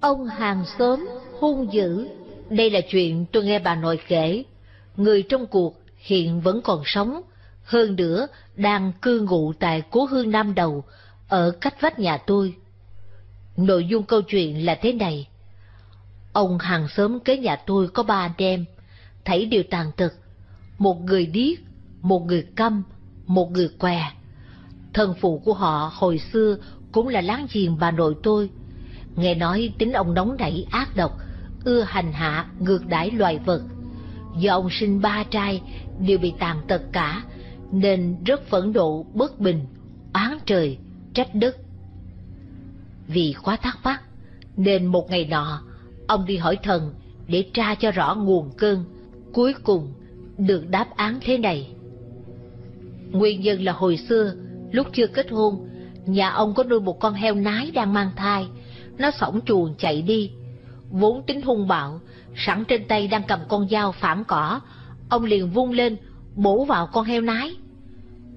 Ông hàng xóm hung dữ, đây là chuyện tôi nghe bà nội kể. Người trong cuộc hiện vẫn còn sống, hơn nữa đang cư ngụ tại Cố Hương Nam Đầu, ở cách vách nhà tôi. Nội dung câu chuyện là thế này. Ông hàng xóm kế nhà tôi có ba anh em, thấy đều tàn tật. Một người điếc, một người câm, một người què. Thân phụ của họ hồi xưa cũng là láng giềng bà nội tôi. Nghe nói tính ông nóng nảy ác độc, ưa hành hạ, ngược đãi loài vật. Do ông sinh ba trai đều bị tàn tật cả, nên rất phẫn nộ bất bình, oán trời, trách đất. Vì quá thắc mắc, nên một ngày nọ, ông đi hỏi thần để tra cho rõ nguồn cơn. Cuối cùng, được đáp án thế này. Nguyên nhân là hồi xưa, lúc chưa kết hôn, nhà ông có nuôi một con heo nái đang mang thai, nó sổng chuồng chạy đi. Vốn tính hung bạo, sẵn trên tay đang cầm con dao phản cỏ, ông liền vung lên, bổ vào con heo nái.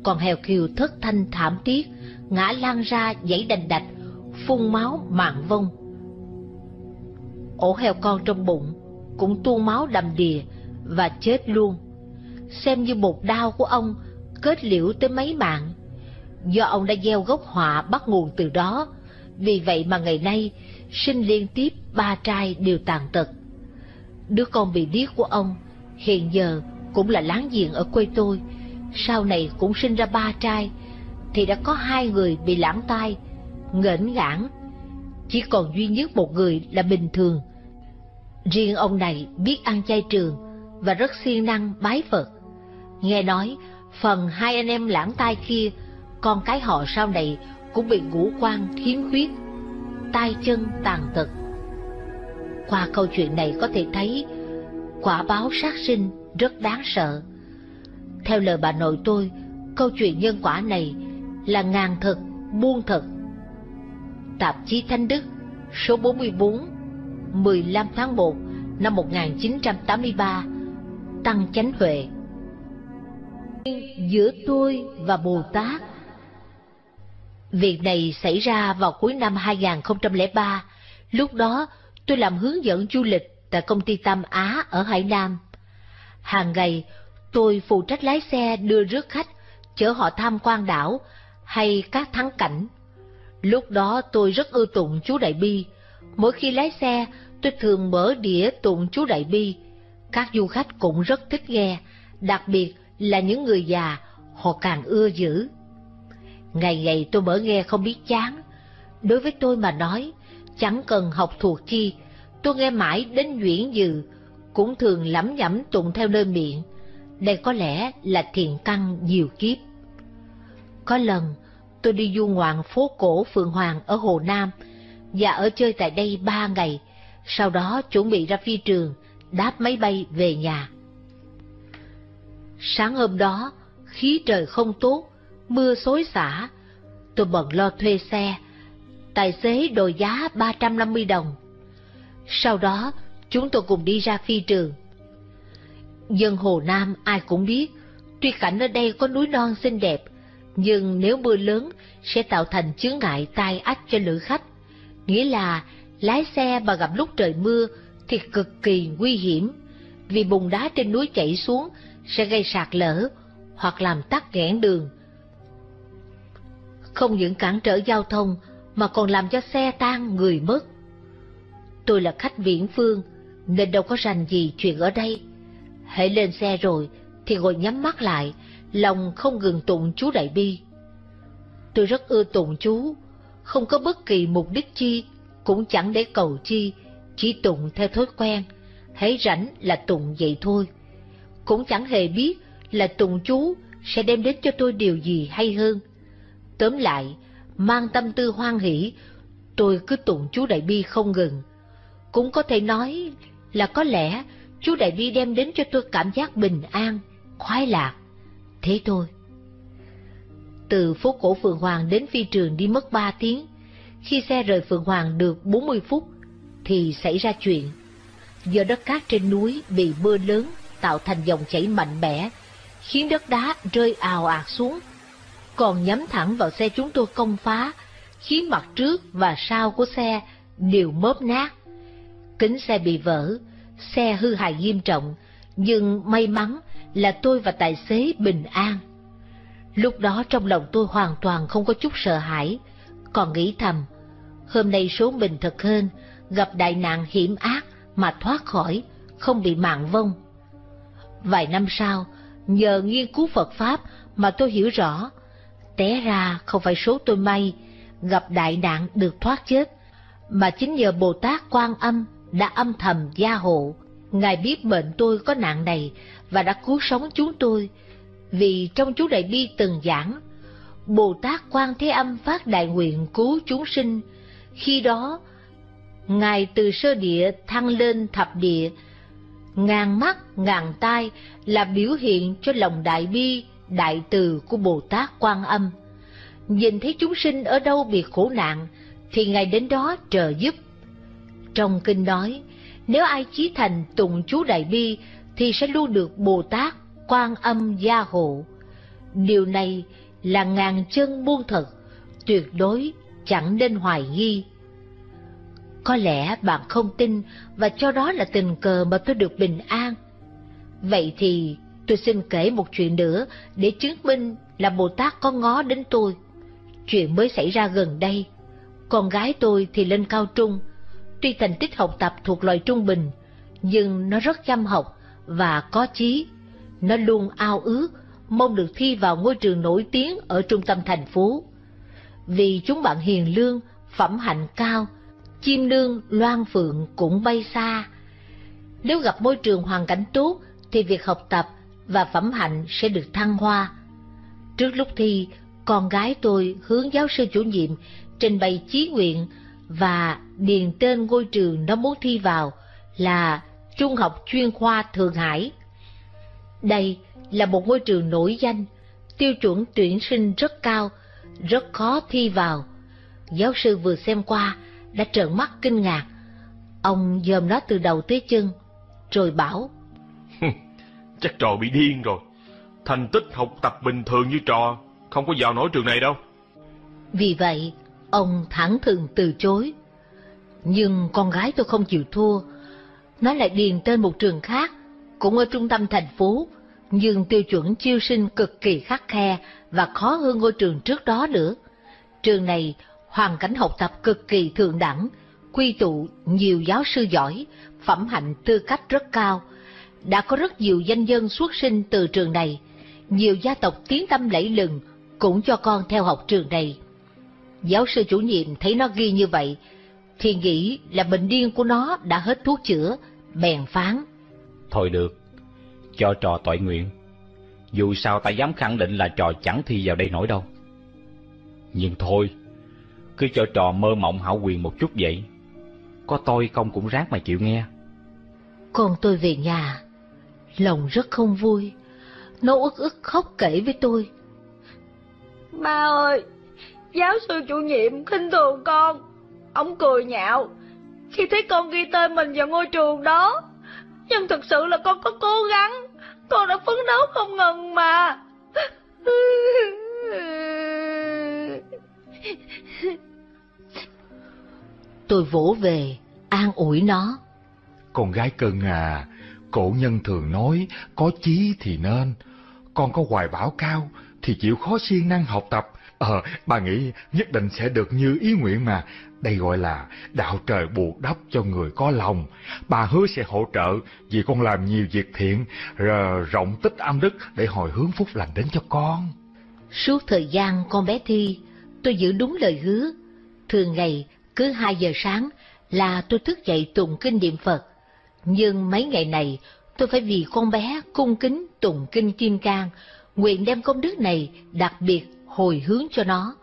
Con heo kiều thất thanh thảm tiếc ngã lan ra dãy đành đạch, phun máu mạng vong. Ổ heo con trong bụng cũng tuôn máu đầm đìa và chết luôn. Xem như một đau của ông kết liễu tới mấy mạng. Do ông đã gieo gốc họa bắt nguồn từ đó, vì vậy mà ngày nay sinh liên tiếp ba trai đều tàn tật. Đứa con bị điếc của ông hiện giờ cũng là láng giềng ở quê tôi, sau này cũng sinh ra ba trai, thì đã có hai người bị lãng tai, ngẩn ngãn, chỉ còn duy nhất một người là bình thường. Riêng ông này biết ăn chay trường và rất siêng năng bái Phật. Nghe nói, phần hai anh em lãng tai kia, con cái họ sau này cũng bị ngũ quan khiếm khuyết, tay chân tàn tật. Qua câu chuyện này có thể thấy, quả báo sát sinh rất đáng sợ. Theo lời bà nội tôi, câu chuyện nhân quả này là ngàn thật, buôn thật. Tạp chí Thanh Đức, số 44, 15 tháng 1 năm 1983, Tăng Chánh Huệ. Giữa tôi và Bồ Tát Việc này xảy ra vào cuối năm 2003, lúc đó tôi làm hướng dẫn du lịch tại công ty Tam Á ở Hải Nam. Hàng ngày, tôi phụ trách lái xe đưa rước khách, chở họ tham quan đảo hay các thắng cảnh. Lúc đó tôi rất ưa tụng chú Đại Bi. Mỗi khi lái xe, tôi thường mở đĩa tụng chú Đại Bi. Các du khách cũng rất thích nghe, đặc biệt là những người già, họ càng ưa dữ. Ngày ngày tôi mở nghe không biết chán. Đối với tôi mà nói, chẳng cần học thuộc chi, tôi nghe mãi đến duyễn dừ, cũng thường lẩm nhẩm tụng theo nơi miệng. Đây có lẽ là thiền căn nhiều kiếp. Có lần, tôi đi du ngoạn phố cổ Phượng Hoàng ở Hồ Nam, và ở chơi tại đây ba ngày, sau đó chuẩn bị ra phi trường, đáp máy bay về nhà. Sáng hôm đó, khí trời không tốt, mưa xối xả, tôi bận lo thuê xe, tài xế đòi giá 350 đồng. Sau đó, chúng tôi cùng đi ra phi trường. Dân Hồ Nam ai cũng biết, tuy cảnh ở đây có núi non xinh đẹp, nhưng nếu mưa lớn sẽ tạo thành chướng ngại tai ách cho lữ khách. Nghĩa là lái xe mà gặp lúc trời mưa thì cực kỳ nguy hiểm, vì bùn đá trên núi chảy xuống sẽ gây sạt lở hoặc làm tắc nghẽn đường. Không những cản trở giao thông mà còn làm cho xe tan người mất. Tôi là khách viễn phương nên đâu có rành gì chuyện ở đây. Hãy lên xe rồi thì ngồi nhắm mắt lại, lòng không ngừng tụng chú Đại Bi. Tôi rất ưa tụng chú, không có bất kỳ mục đích chi, cũng chẳng để cầu chi, chỉ tụng theo thói quen, thấy rảnh là tụng vậy thôi. Cũng chẳng hề biết là tụng chú sẽ đem đến cho tôi điều gì hay hơn. Tóm lại, mang tâm tư hoan hỷ, tôi cứ tụng chú Đại Bi không ngừng. Cũng có thể nói là có lẽ chú Đại Bi đem đến cho tôi cảm giác bình an, khoái lạc. Thế thôi. Từ phố cổ Phượng Hoàng đến phi trường đi mất 3 tiếng. Khi xe rời Phượng Hoàng được 40 phút, thì xảy ra chuyện. Do đất cát trên núi bị mưa lớn tạo thành dòng chảy mạnh mẽ, khiến đất đá rơi ào ạt xuống, còn nhắm thẳng vào xe chúng tôi công phá, khiến mặt trước và sau của xe đều mớp nát. Kính xe bị vỡ, xe hư hại nghiêm trọng, nhưng may mắn là tôi và tài xế bình an. Lúc đó trong lòng tôi hoàn toàn không có chút sợ hãi, còn nghĩ thầm, hôm nay số mình thật hơn, gặp đại nạn hiểm ác mà thoát khỏi, không bị mạng vong. Vài năm sau, nhờ nghiên cứu Phật Pháp mà tôi hiểu rõ, té ra không phải số tôi may, gặp đại nạn được thoát chết, mà chính nhờ Bồ Tát Quan Âm đã âm thầm gia hộ. Ngài biết bệnh tôi có nạn này và đã cứu sống chúng tôi, vì trong chú Đại Bi từng giảng, Bồ Tát Quan Thế Âm phát đại nguyện cứu chúng sinh, khi đó Ngài từ sơ địa thăng lên thập địa, ngàn mắt, ngàn tai là biểu hiện cho lòng đại bi, đại từ của Bồ Tát Quan Âm. Nhìn thấy chúng sinh ở đâu bị khổ nạn, thì Ngài đến đó trợ giúp. Trong kinh nói, nếu ai chí thành tụng chú đại bi, thì sẽ luôn được Bồ Tát Quan Âm gia hộ. Điều này là ngàn chân buông thật, tuyệt đối chẳng nên hoài nghi. Có lẽ bạn không tin và cho đó là tình cờ mà tôi được bình an. Vậy thì tôi xin kể một chuyện nữa để chứng minh là Bồ Tát có ngó đến tôi. Chuyện mới xảy ra gần đây. Con gái tôi thì lên cao trung. Tuy thành tích học tập thuộc loại trung bình, nhưng nó rất chăm học và có chí. Nó luôn ao ước, mong được thi vào ngôi trường nổi tiếng ở trung tâm thành phố. Vì chúng bạn hiền lương, phẩm hạnh cao, chim nương loan phượng cũng bay xa. Nếu gặp môi trường hoàn cảnh tốt thì việc học tập và phẩm hạnh sẽ được thăng hoa. Trước lúc thi, con gái tôi hướng giáo sư chủ nhiệm trình bày chí nguyện và điền tên ngôi trường nó muốn thi vào là Trung học chuyên khoa Thượng Hải. Đây là một ngôi trường nổi danh, tiêu chuẩn tuyển sinh rất cao, rất khó thi vào. Giáo sư vừa xem qua đã trợn mắt kinh ngạc. Ông dòm nó từ đầu tới chân, rồi bảo. Chắc trò bị điên rồi. Thành tích học tập bình thường như trò, không có vào nổi trường này đâu. Vì vậy, ông thẳng thừng từ chối. Nhưng con gái tôi không chịu thua. Nó lại điền tên một trường khác, cũng ở trung tâm thành phố, nhưng tiêu chuẩn chiêu sinh cực kỳ khắc khe và khó hơn ngôi trường trước đó nữa. Trường này hoàn cảnh học tập cực kỳ thượng đẳng, quy tụ nhiều giáo sư giỏi, phẩm hạnh tư cách rất cao. Đã có rất nhiều danh dân xuất sinh từ trường này, nhiều gia tộc tiếng tâm lẫy lừng cũng cho con theo học trường này. Giáo sư chủ nhiệm thấy nó ghi như vậy, thì nghĩ là bệnh điên của nó đã hết thuốc chữa, bèn phán. Thôi được, cho trò tội nguyện. Dù sao ta dám khẳng định là trò chẳng thi vào đây nổi đâu. Nhưng thôi, cứ cho trò mơ mộng hảo quyền một chút vậy. Có tôi không cũng ráng mà chịu nghe. Con tôi về nhà, lòng rất không vui. Nó ức ức khóc kể với tôi. Ba ơi, giáo sư chủ nhiệm khinh thường con. Ông cười nhạo khi thấy con ghi tên mình vào ngôi trường đó. Nhưng thực sự là con có cố gắng, con đã phấn đấu không ngừng mà. Tôi vỗ về, an ủi nó. Con gái cưng à, cổ nhân thường nói, có chí thì nên. Con có hoài bão cao, thì chịu khó siêng năng học tập. Ờ, bà nghĩ nhất định sẽ được như ý nguyện mà. Đây gọi là đạo trời buộc đắp cho người có lòng. Bà hứa sẽ hỗ trợ vì con làm nhiều việc thiện, rộng tích âm đức để hồi hướng phúc lành đến cho con. Suốt thời gian con bé thi, tôi giữ đúng lời hứa. Thường ngày, cứ hai giờ sáng là tôi thức dậy tụng kinh niệm Phật. Nhưng mấy ngày này, tôi phải vì con bé cung kính tụng kinh Kim Cang, nguyện đem công đức này đặc biệt hồi hướng cho nó.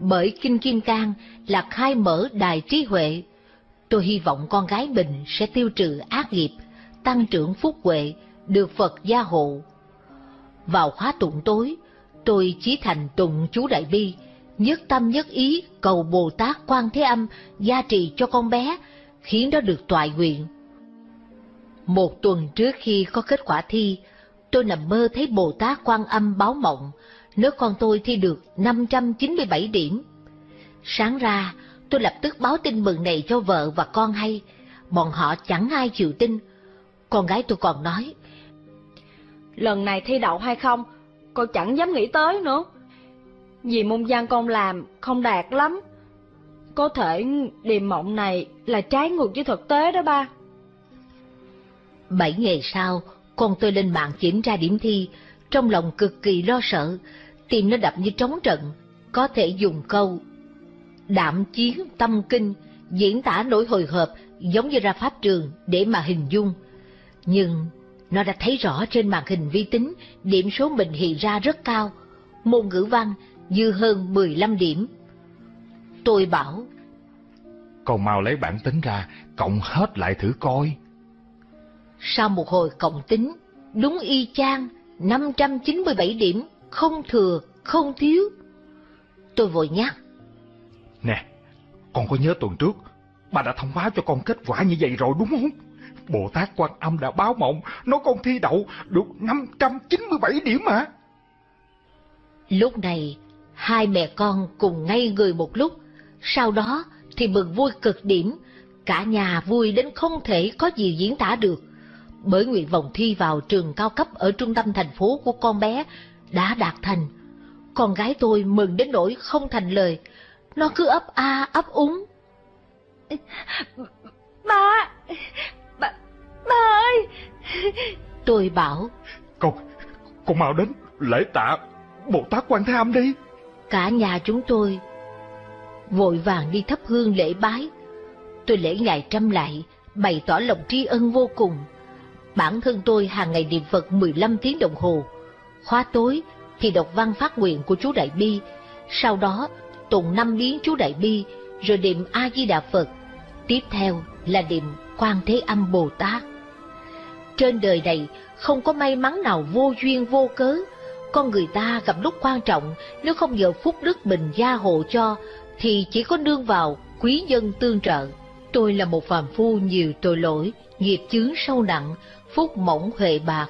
Bởi kinh Kim Cang là khai mở đài trí huệ. Tôi hy vọng con gái mình sẽ tiêu trừ ác nghiệp, tăng trưởng phúc huệ, được Phật gia hộ. Vào khóa tụng tối, tôi chỉ thành tụng chú Đại Bi, nhất tâm nhất ý cầu Bồ Tát Quan Thế Âm gia trì cho con bé, khiến nó được toại nguyện. Một tuần trước khi có kết quả thi, tôi nằm mơ thấy Bồ Tát Quan Âm báo mộng, nếu con tôi thi được 597 điểm. Sáng ra, tôi lập tức báo tin mừng này cho vợ và con hay. Bọn họ chẳng ai chịu tin. Con gái tôi còn nói. Lần này thi đậu hay không, con chẳng dám nghĩ tới nữa. Vì môn văn con làm không đạt lắm. Có thể điềm mộng này là trái ngược với thực tế đó ba. Bảy ngày sau, con tôi lên mạng kiểm tra điểm thi, trong lòng cực kỳ lo sợ, tim nó đập như trống trận, có thể dùng câu đạm chiến tâm kinh, diễn tả nỗi hồi hộp giống như ra pháp trường để mà hình dung. Nhưng nó đã thấy rõ trên màn hình vi tính điểm số mình hiện ra rất cao, môn ngữ văn dư hơn 15 điểm. Tôi bảo, Con mau lấy bản tính ra, cộng hết lại thử coi sau một hồi cộng tính, đúng y chang, 597 điểm, không thừa, không thiếu. Tôi vội nhắc, Nè, con có nhớ tuần trước, bà đã thông báo cho con kết quả như vậy rồi đúng không? Bồ Tát Quan Âm đã báo mộng, nói con thi đậu được 597 điểm mà. Lúc này, hai mẹ con cùng ngay người một lúc, sau đó thì mừng vui cực điểm, cả nhà vui đến không thể có gì diễn tả được. Bởi nguyện vọng thi vào trường cao cấp ở trung tâm thành phố của con bé đã đạt thành. Con gái tôi mừng đến nỗi không thành lời, nó cứ ấp a ấp úng. Ba, ba, ba ơi! Tôi bảo, Con, con mau đến lễ tạ Bồ Tát Quan Thế Âm đi. cả nhà chúng tôi vội vàng đi thắp hương lễ bái. Tôi lễ ngài trăm lại, bày tỏ lòng tri ân vô cùng. Bản thân tôi hàng ngày niệm Phật 15 tiếng đồng hồ. Khóa tối thì đọc văn phát nguyện của chú Đại Bi, sau đó tụng năm biến chú Đại Bi, rồi niệm A Di Đà Phật. Tiếp theo là niệm Quan Thế Âm Bồ Tát. Trên đời này không có may mắn nào vô duyên vô cớ. Con người ta gặp lúc quan trọng, nếu không nhờ phúc đức mình gia hộ cho, thì chỉ có nương vào quý dân tương trợ. Tôi là một phàm phu nhiều tội lỗi, nghiệp chướng sâu nặng, phúc mỏng huệ bạc.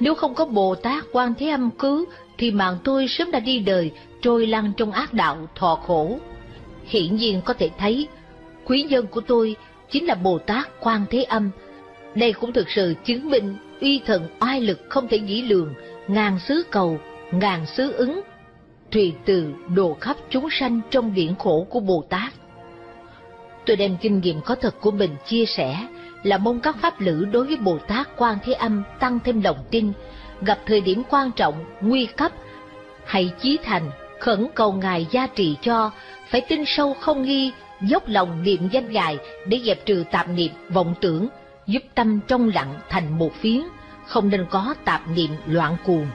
Nếu không có Bồ Tát quan thế âm cứu, thì mạng tôi sớm đã đi đời, trôi lăn trong ác đạo thọ khổ. Hiển nhiên có thể thấy, quý nhân của tôi chính là Bồ Tát quan thế âm. Đây cũng thực sự chứng minh uy thần oai lực không thể nghĩ lường, ngàn xứ cầu, ngàn xứ ứng, tùy từ độ khắp chúng sanh trong điển khổ của Bồ Tát. Tôi đem kinh nghiệm có thật của mình chia sẻ là mong các pháp lữ đối với Bồ Tát Quan Thế Âm tăng thêm lòng tin, gặp thời điểm quan trọng, nguy cấp, hãy chí thành, khẩn cầu Ngài gia trì cho, phải tin sâu không nghi, dốc lòng niệm danh Ngài để dẹp trừ tạp niệm, vọng tưởng, giúp tâm trong lặng thành một phiến, không nên có tạp niệm loạn cuồng.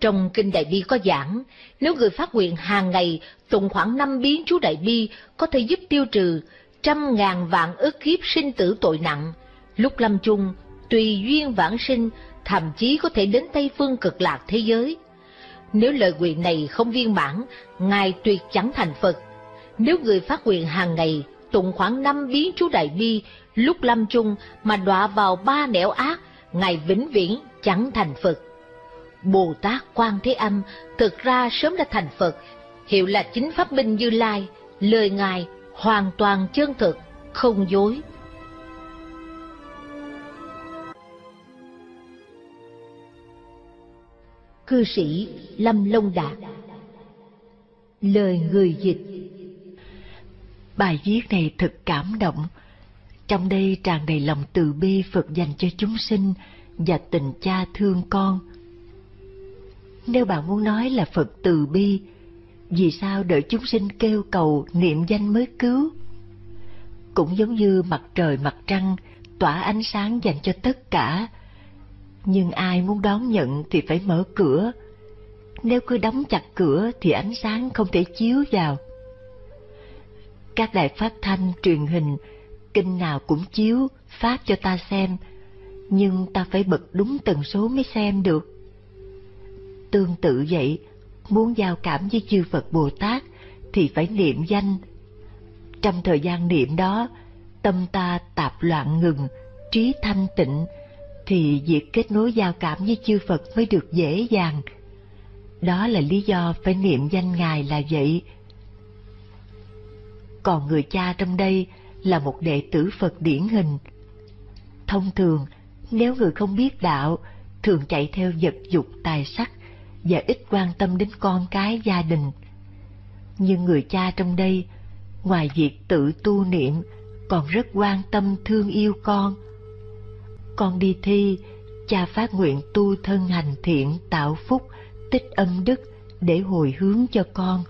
Trong Kinh Đại Bi có giảng, nếu người phát nguyện hàng ngày tụng khoảng năm biến chú Đại Bi có thể giúp tiêu trừ trăm ngàn vạn ức kiếp sinh tử tội nặng. Lúc lâm chung, tùy duyên vãng sinh, thậm chí có thể đến Tây Phương cực lạc thế giới. Nếu lời nguyện này không viên mãn, Ngài tuyệt chẳng thành Phật. Nếu người phát nguyện hàng ngày tụng khoảng năm biến chú Đại Bi, lúc lâm chung mà đọa vào ba nẻo ác, Ngài vĩnh viễn chẳng thành Phật. Bồ Tát Quan Thế Âm thực ra sớm đã thành Phật, hiệu là chính Pháp Binh Như Lai, lời Ngài hoàn toàn chân thực, không dối. Cư sĩ Lâm Long Đạt Lời người dịch Bài viết này thật cảm động. Trong đây tràn đầy lòng từ bi Phật dành cho chúng sinh và tình cha thương con. Nếu bạn muốn nói là Phật từ bi, vì sao đợi chúng sinh kêu cầu niệm danh mới cứu? Cũng giống như mặt trời mặt trăng tỏa ánh sáng dành cho tất cả, nhưng ai muốn đón nhận thì phải mở cửa. Nếu cứ đóng chặt cửa thì ánh sáng không thể chiếu vào. Các đài phát thanh, truyền hình, kinh nào cũng chiếu, phát cho ta xem, nhưng ta phải bật đúng tần số mới xem được. Tương tự vậy, muốn giao cảm với chư Phật Bồ Tát thì phải niệm danh. Trong thời gian niệm đó, tâm ta tạp loạn ngừng, trí thanh tịnh, thì việc kết nối giao cảm với chư Phật mới được dễ dàng. Đó là lý do phải niệm danh Ngài là vậy. còn người cha trong đây là một đệ tử Phật điển hình. Thông thường, nếu người không biết đạo, thường chạy theo vật dục tài sắc và ít quan tâm đến con cái gia đình. Nhưng người cha trong đây, ngoài việc tự tu niệm, còn rất quan tâm thương yêu con. Con đi thi, cha phát nguyện tu thân hành thiện tạo phúc, tích âm đức để hồi hướng cho con.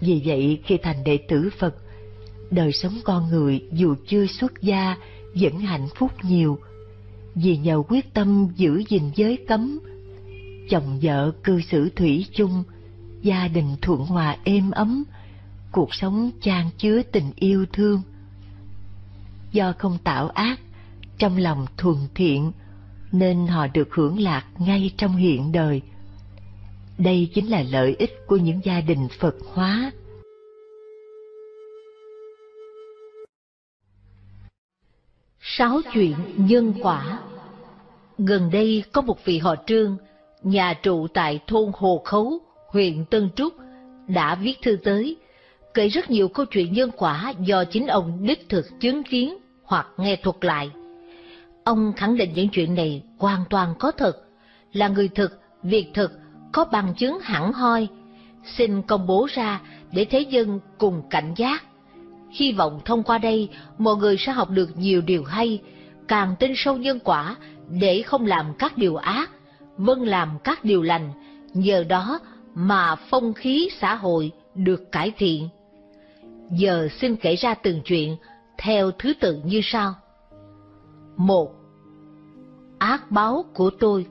Vì vậy khi thành đệ tử Phật, đời sống con người dù chưa xuất gia vẫn hạnh phúc nhiều, vì nhờ quyết tâm giữ gìn giới cấm, chồng vợ cư xử thủy chung, gia đình thuận hòa êm ấm, cuộc sống chan chứa tình yêu thương. Do không tạo ác, trong lòng thuần thiện, nên họ được hưởng lạc ngay trong hiện đời. Đây chính là lợi ích của những gia đình Phật hóa. Sáu chuyện nhân quả Gần đây có một vị họ trương, nhà trụ tại thôn Hồ Khấu, huyện Tân Trúc, đã viết thư tới, kể rất nhiều câu chuyện nhân quả do chính ông đích thực chứng kiến hoặc nghe thuật lại. Ông khẳng định những chuyện này hoàn toàn có thật, là người thực, việc thực, có bằng chứng hẳn hoi, xin công bố ra để thế dân cùng cảnh giác. Hy vọng thông qua đây mọi người sẽ học được nhiều điều hay, càng tin sâu nhân quả để không làm các điều ác, vâng làm các điều lành, nhờ đó mà phong khí xã hội được cải thiện. Giờ xin kể ra từng chuyện theo thứ tự như sau. một Ác báo của tôi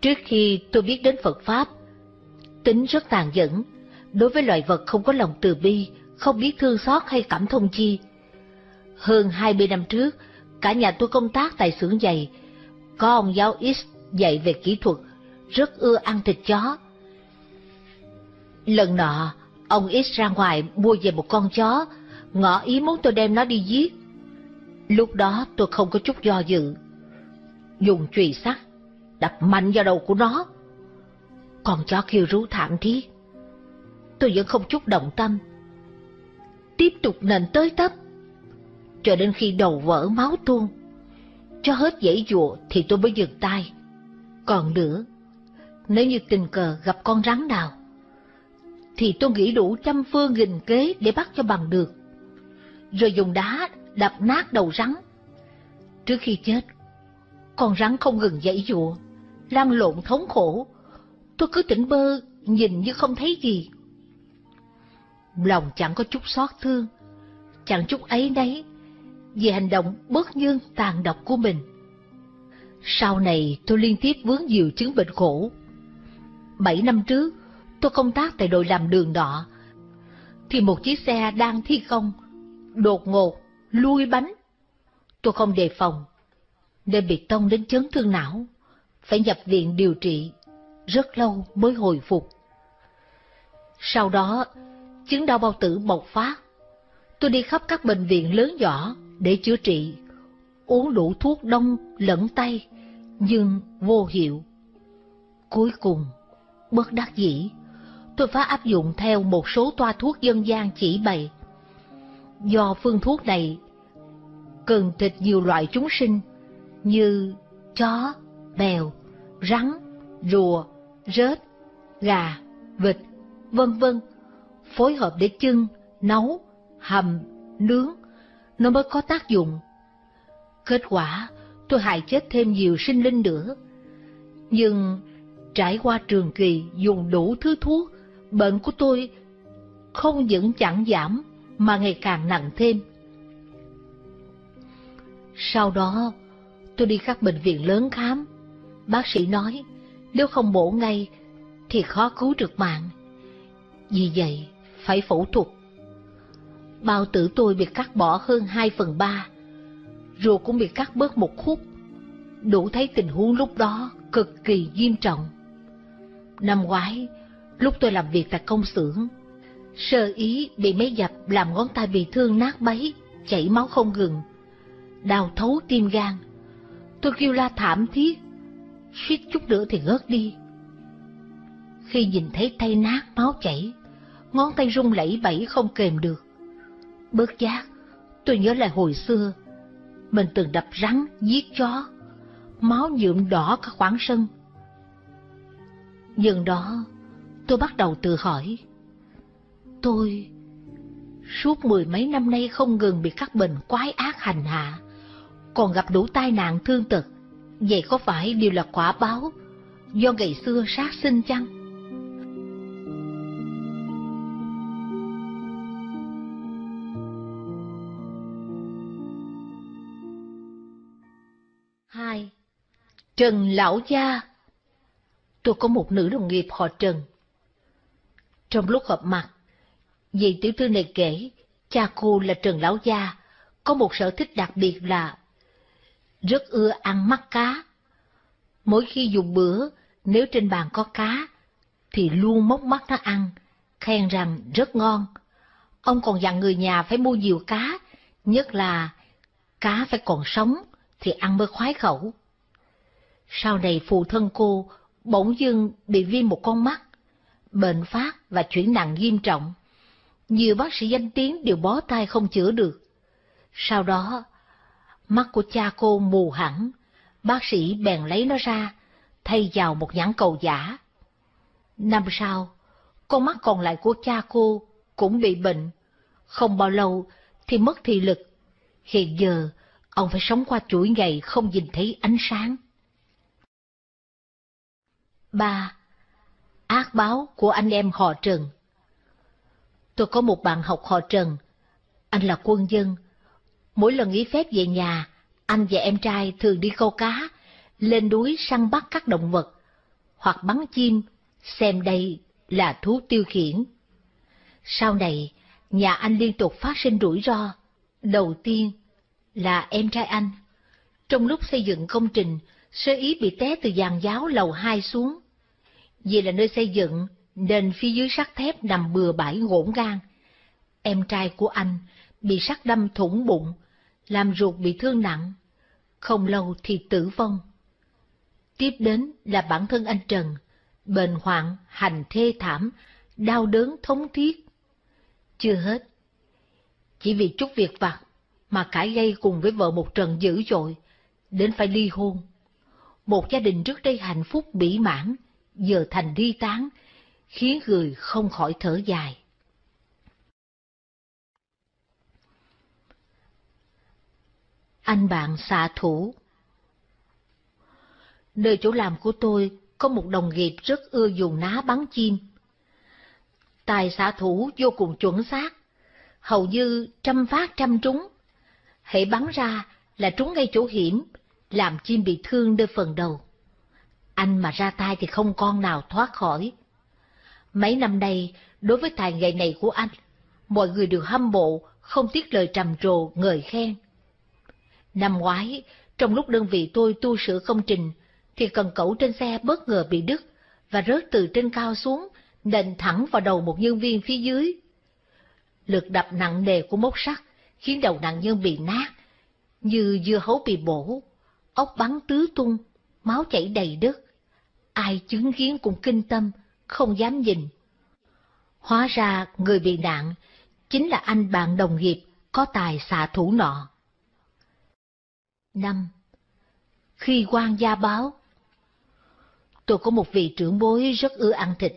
Trước khi tôi biết đến Phật Pháp, tính rất tàn nhẫn, đối với loài vật không có lòng từ bi, không biết thương xót hay cảm thông chi. Hơn 20 năm trước, cả nhà tôi công tác tại xưởng giày, có ông giáo X dạy về kỹ thuật, rất ưa ăn thịt chó. Lần nọ, ông X ra ngoài mua về một con chó, ngỏ ý muốn tôi đem nó đi giết. Lúc đó tôi không có chút do dự. Dùng chùy sắt, đập mạnh vào đầu của nó. Con chó kêu rú thảm thiết. Tôi vẫn không chút động tâm. Tiếp tục nền tới tấp, cho đến khi đầu vỡ máu tuôn. Cho hết dãy dụa thì tôi mới dừng tay. Còn nữa, nếu như tình cờ gặp con rắn nào, thì tôi nghĩ đủ trăm phương nghìn kế để bắt cho bằng được. Rồi dùng đá đập nát đầu rắn. Trước khi chết, con rắn không ngừng dãy dụa, lăn lộn thống khổ. Tôi cứ tỉnh bơ, nhìn như không thấy gì. Lòng chẳng có chút xót thương, chẳng chút ấy nấy, vì hành động bất nhân tàn độc của mình. Sau này tôi liên tiếp vướng nhiều chứng bệnh khổ. Bảy năm trước, tôi công tác tại đội làm đường đỏ, thì một chiếc xe đang thi công, đột ngột, lui bánh. Tôi không đề phòng, nên bị tông đến chấn thương não, phải nhập viện điều trị, rất lâu mới hồi phục. Sau đó, chứng đau bao tử bộc phát. Tôi đi khắp các bệnh viện lớn nhỏ để chữa trị, uống đủ thuốc đông lẫn tay, nhưng vô hiệu. Cuối cùng, bất đắc dĩ, tôi phải áp dụng theo một số toa thuốc dân gian chỉ bày. Do phương thuốc này cần thịt nhiều loại chúng sinh như chó, bèo, rắn, rùa, rết, gà, vịt, vân vân, phối hợp để chưng, nấu, hầm, nướng, nó mới có tác dụng. Kết quả, tôi hại chết thêm nhiều sinh linh nữa. Nhưng trải qua trường kỳ dùng đủ thứ thuốc, bệnh của tôi không những chẳng giảm mà ngày càng nặng thêm. Sau đó, tôi đi các bệnh viện lớn khám. Bác sĩ nói, nếu không bổ ngay thì khó cứu được mạng. Vì vậy, phải phẫu thuật. Bao tử tôi bị cắt bỏ hơn 2 phần 3, ruột cũng bị cắt bớt một khúc. Đủ thấy tình huống lúc đó cực kỳ nghiêm trọng. Năm ngoái, lúc tôi làm việc tại công xưởng, sơ ý bị máy dập làm ngón tay bị thương nát bấy, chảy máu không ngừng, đau thấu tim gan. Tôi kêu la thảm thiết, suýt chút nữa thì ngớt đi. Khi nhìn thấy tay nát máu chảy, ngón tay rung lẩy bẩy không kềm được. Bớt giác, tôi nhớ lại hồi xưa, mình từng đập rắn, giết chó, máu nhuộm đỏ cả khoảng sân. Nhưng đó, tôi bắt đầu tự hỏi, tôi suốt mười mấy năm nay không ngừng bị các bệnh quái ác hành hạ, còn gặp đủ tai nạn thương tật, vậy có phải đều là quả báo do ngày xưa sát sinh chăng? Trần Lão Gia Tôi có một nữ đồng nghiệp họ Trần. Trong lúc họp mặt, vị tiểu thư này kể, cha cô là Trần Lão Gia, có một sở thích đặc biệt là rất ưa ăn mắt cá. Mỗi khi dùng bữa, nếu trên bàn có cá, thì luôn móc mắt nó ăn, khen rằng rất ngon. Ông còn dặn người nhà phải mua nhiều cá, nhất là cá phải còn sống thì ăn mới khoái khẩu. Sau này phụ thân cô bỗng dưng bị viêm một con mắt, bệnh phát và chuyển nặng nghiêm trọng. Nhiều bác sĩ danh tiếng đều bó tay không chữa được. Sau đó, mắt của cha cô mù hẳn, bác sĩ bèn lấy nó ra, thay vào một nhãn cầu giả. Năm sau, con mắt còn lại của cha cô cũng bị bệnh, không bao lâu thì mất thị lực. Hiện giờ, ông phải sống qua chuỗi ngày không nhìn thấy ánh sáng ba Ác báo của anh em họ Trần Tôi có một bạn học họ Trần, anh là quân dân. Mỗi lần nghỉ phép về nhà, anh và em trai thường đi câu cá, lên núi săn bắt các động vật, hoặc bắn chim, xem đây là thú tiêu khiển. Sau này, nhà anh liên tục phát sinh rủi ro. Đầu tiên là em trai anh. Trong lúc xây dựng công trình, sơ ý bị té từ giàn giáo lầu hai xuống. Vì là nơi xây dựng, nên phía dưới sắt thép nằm bừa bãi ngổn ngang. Em trai của anh bị sắt đâm thủng bụng, làm ruột bị thương nặng, không lâu thì tử vong. Tiếp đến là bản thân anh Trần, bệnh hoạn, hành thê thảm, đau đớn thống thiết. Chưa hết, chỉ vì chút việc vặt mà cãi gây cùng với vợ một trận dữ dội, đến phải ly hôn. Một gia đình trước đây hạnh phúc bỉ mãn, giờ thành ly tán, khiến người không khỏi thở dài. Anh bạn xạ thủ Nơi chỗ làm của tôi có một đồng nghiệp rất ưa dùng ná bắn chim. Tài xạ thủ vô cùng chuẩn xác, hầu như trăm phát trăm trúng. Hệ bắn ra là trúng ngay chỗ hiểm, làm chim bị thương nơi phần đầu. Anh mà ra tay thì không con nào thoát khỏi. Mấy năm nay, đối với tài nghệ này của anh, mọi người đều hâm mộ, không tiếc lời trầm trồ, ngợi khen. Năm ngoái, trong lúc đơn vị tôi tu sửa công trình, thì cần cẩu trên xe bất ngờ bị đứt và rớt từ trên cao xuống, nện thẳng vào đầu một nhân viên phía dưới. Lực đập nặng nề của mốc sắt khiến đầu nạn nhân bị nát, như dưa hấu bị bổ, ốc bắn tứ tung, máu chảy đầy đất. Ai chứng kiến cũng kinh tâm, không dám nhìn. Hóa ra người bị nạn chính là anh bạn đồng nghiệp có tài xạ thủ nọ. năm Khi quan gia báo Tôi có một vị trưởng bối rất ưa ăn thịt.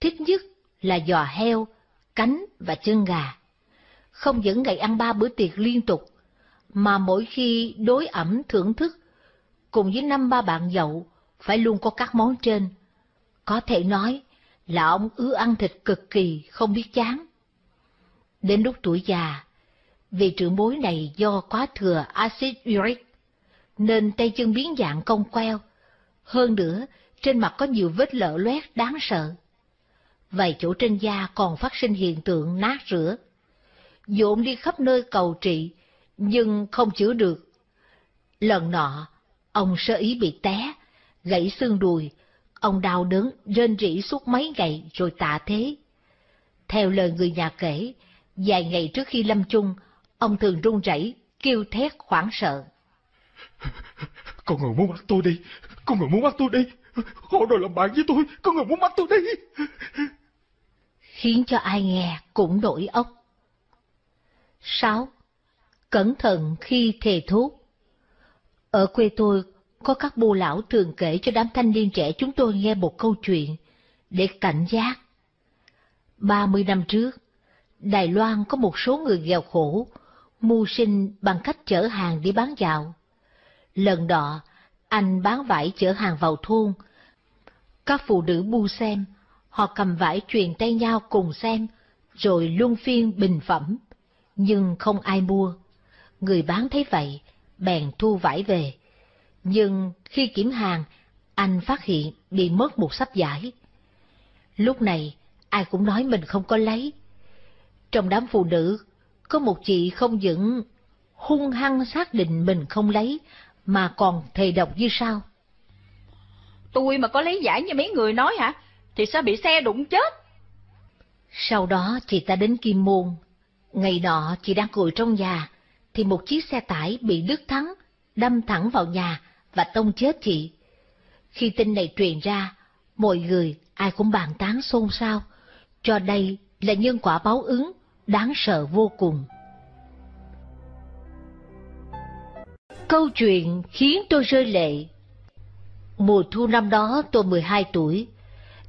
Thích nhất là giò heo, cánh và chân gà. Không những ngày ăn ba bữa tiệc liên tục, mà mỗi khi đối ẩm thưởng thức, cùng với năm ba bạn nhậu, phải luôn có các món trên, có thể nói là ông ứ ăn thịt cực kỳ, không biết chán. Đến lúc tuổi già, vì trưởng bối này do quá thừa axit uric, nên tay chân biến dạng cong queo. Hơn nữa, trên mặt có nhiều vết lở loét đáng sợ. Vài chỗ trên da còn phát sinh hiện tượng nát rửa. Dộn đi khắp nơi cầu trị, nhưng không chữa được. Lần nọ, ông sơ ý bị té, gãy xương đùi, Ông đau đớn, rên rỉ suốt mấy ngày rồi tạ thế. Theo lời người nhà kể, vài ngày trước khi lâm chung, ông thường run rẩy, kêu thét hoảng sợ. Con người muốn bắt tôi đi, con người muốn bắt tôi đi, họ đòi làm bạn với tôi, con người muốn bắt tôi đi. khiến cho ai nghe cũng nổi ốc. 6. Cẩn thận khi thề thốt Ở quê tôi, có các bô lão thường kể cho đám thanh niên trẻ chúng tôi nghe một câu chuyện, để cảnh giác. 30 năm trước, Đài Loan có một số người nghèo khổ, mưu sinh bằng cách chở hàng đi bán dạo. Lần đó, anh bán vải chở hàng vào thôn. Các phụ nữ bu xem, họ cầm vải truyền tay nhau cùng xem, rồi luân phiên bình phẩm, nhưng không ai mua. Người bán thấy vậy, bèn thu vải về. Nhưng khi kiểm hàng, anh phát hiện bị mất một sắp giải. Lúc này, ai cũng nói mình không có lấy. Trong đám phụ nữ, có một chị không những hung hăng xác định mình không lấy, mà còn thề độc như sao. Tôi mà có lấy giải như mấy người nói hả, thì sao bị xe đụng chết? Sau đó chị ta đến Kim Môn. Ngày nọ chị đang ngồi trong nhà, thì một chiếc xe tải bị đứt thắng, đâm thẳng vào nhà và tông chết chị. Khi tin này truyền ra, mọi người ai cũng bàn tán xôn xao, cho đây là nhân quả báo ứng, đáng sợ vô cùng. Câu chuyện khiến tôi rơi lệ. Mùa thu năm đó tôi 12 tuổi.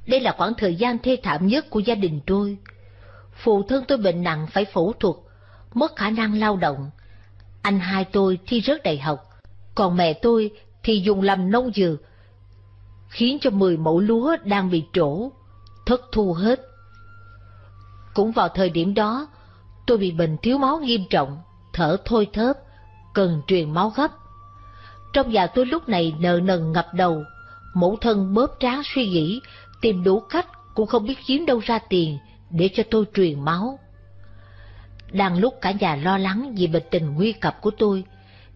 Đây là khoảng thời gian thê thảm nhất của gia đình tôi. Phụ thân tôi bệnh nặng phải phẫu thuật, mất khả năng lao động. Anh hai tôi thi rớt đại học, còn mẹ tôi thì dùng làm nông dược, khiến cho 10 mẫu lúa đang bị trổ, thất thu hết. Cũng vào thời điểm đó, tôi bị bệnh thiếu máu nghiêm trọng, thở thôi thớp, cần truyền máu gấp. Trong nhà tôi lúc này nợ nần ngập đầu, mẫu thân bóp tráng suy nghĩ, tìm đủ cách cũng không biết kiếm đâu ra tiền để cho tôi truyền máu. Đang lúc cả nhà lo lắng vì bệnh tình nguy cập của tôi,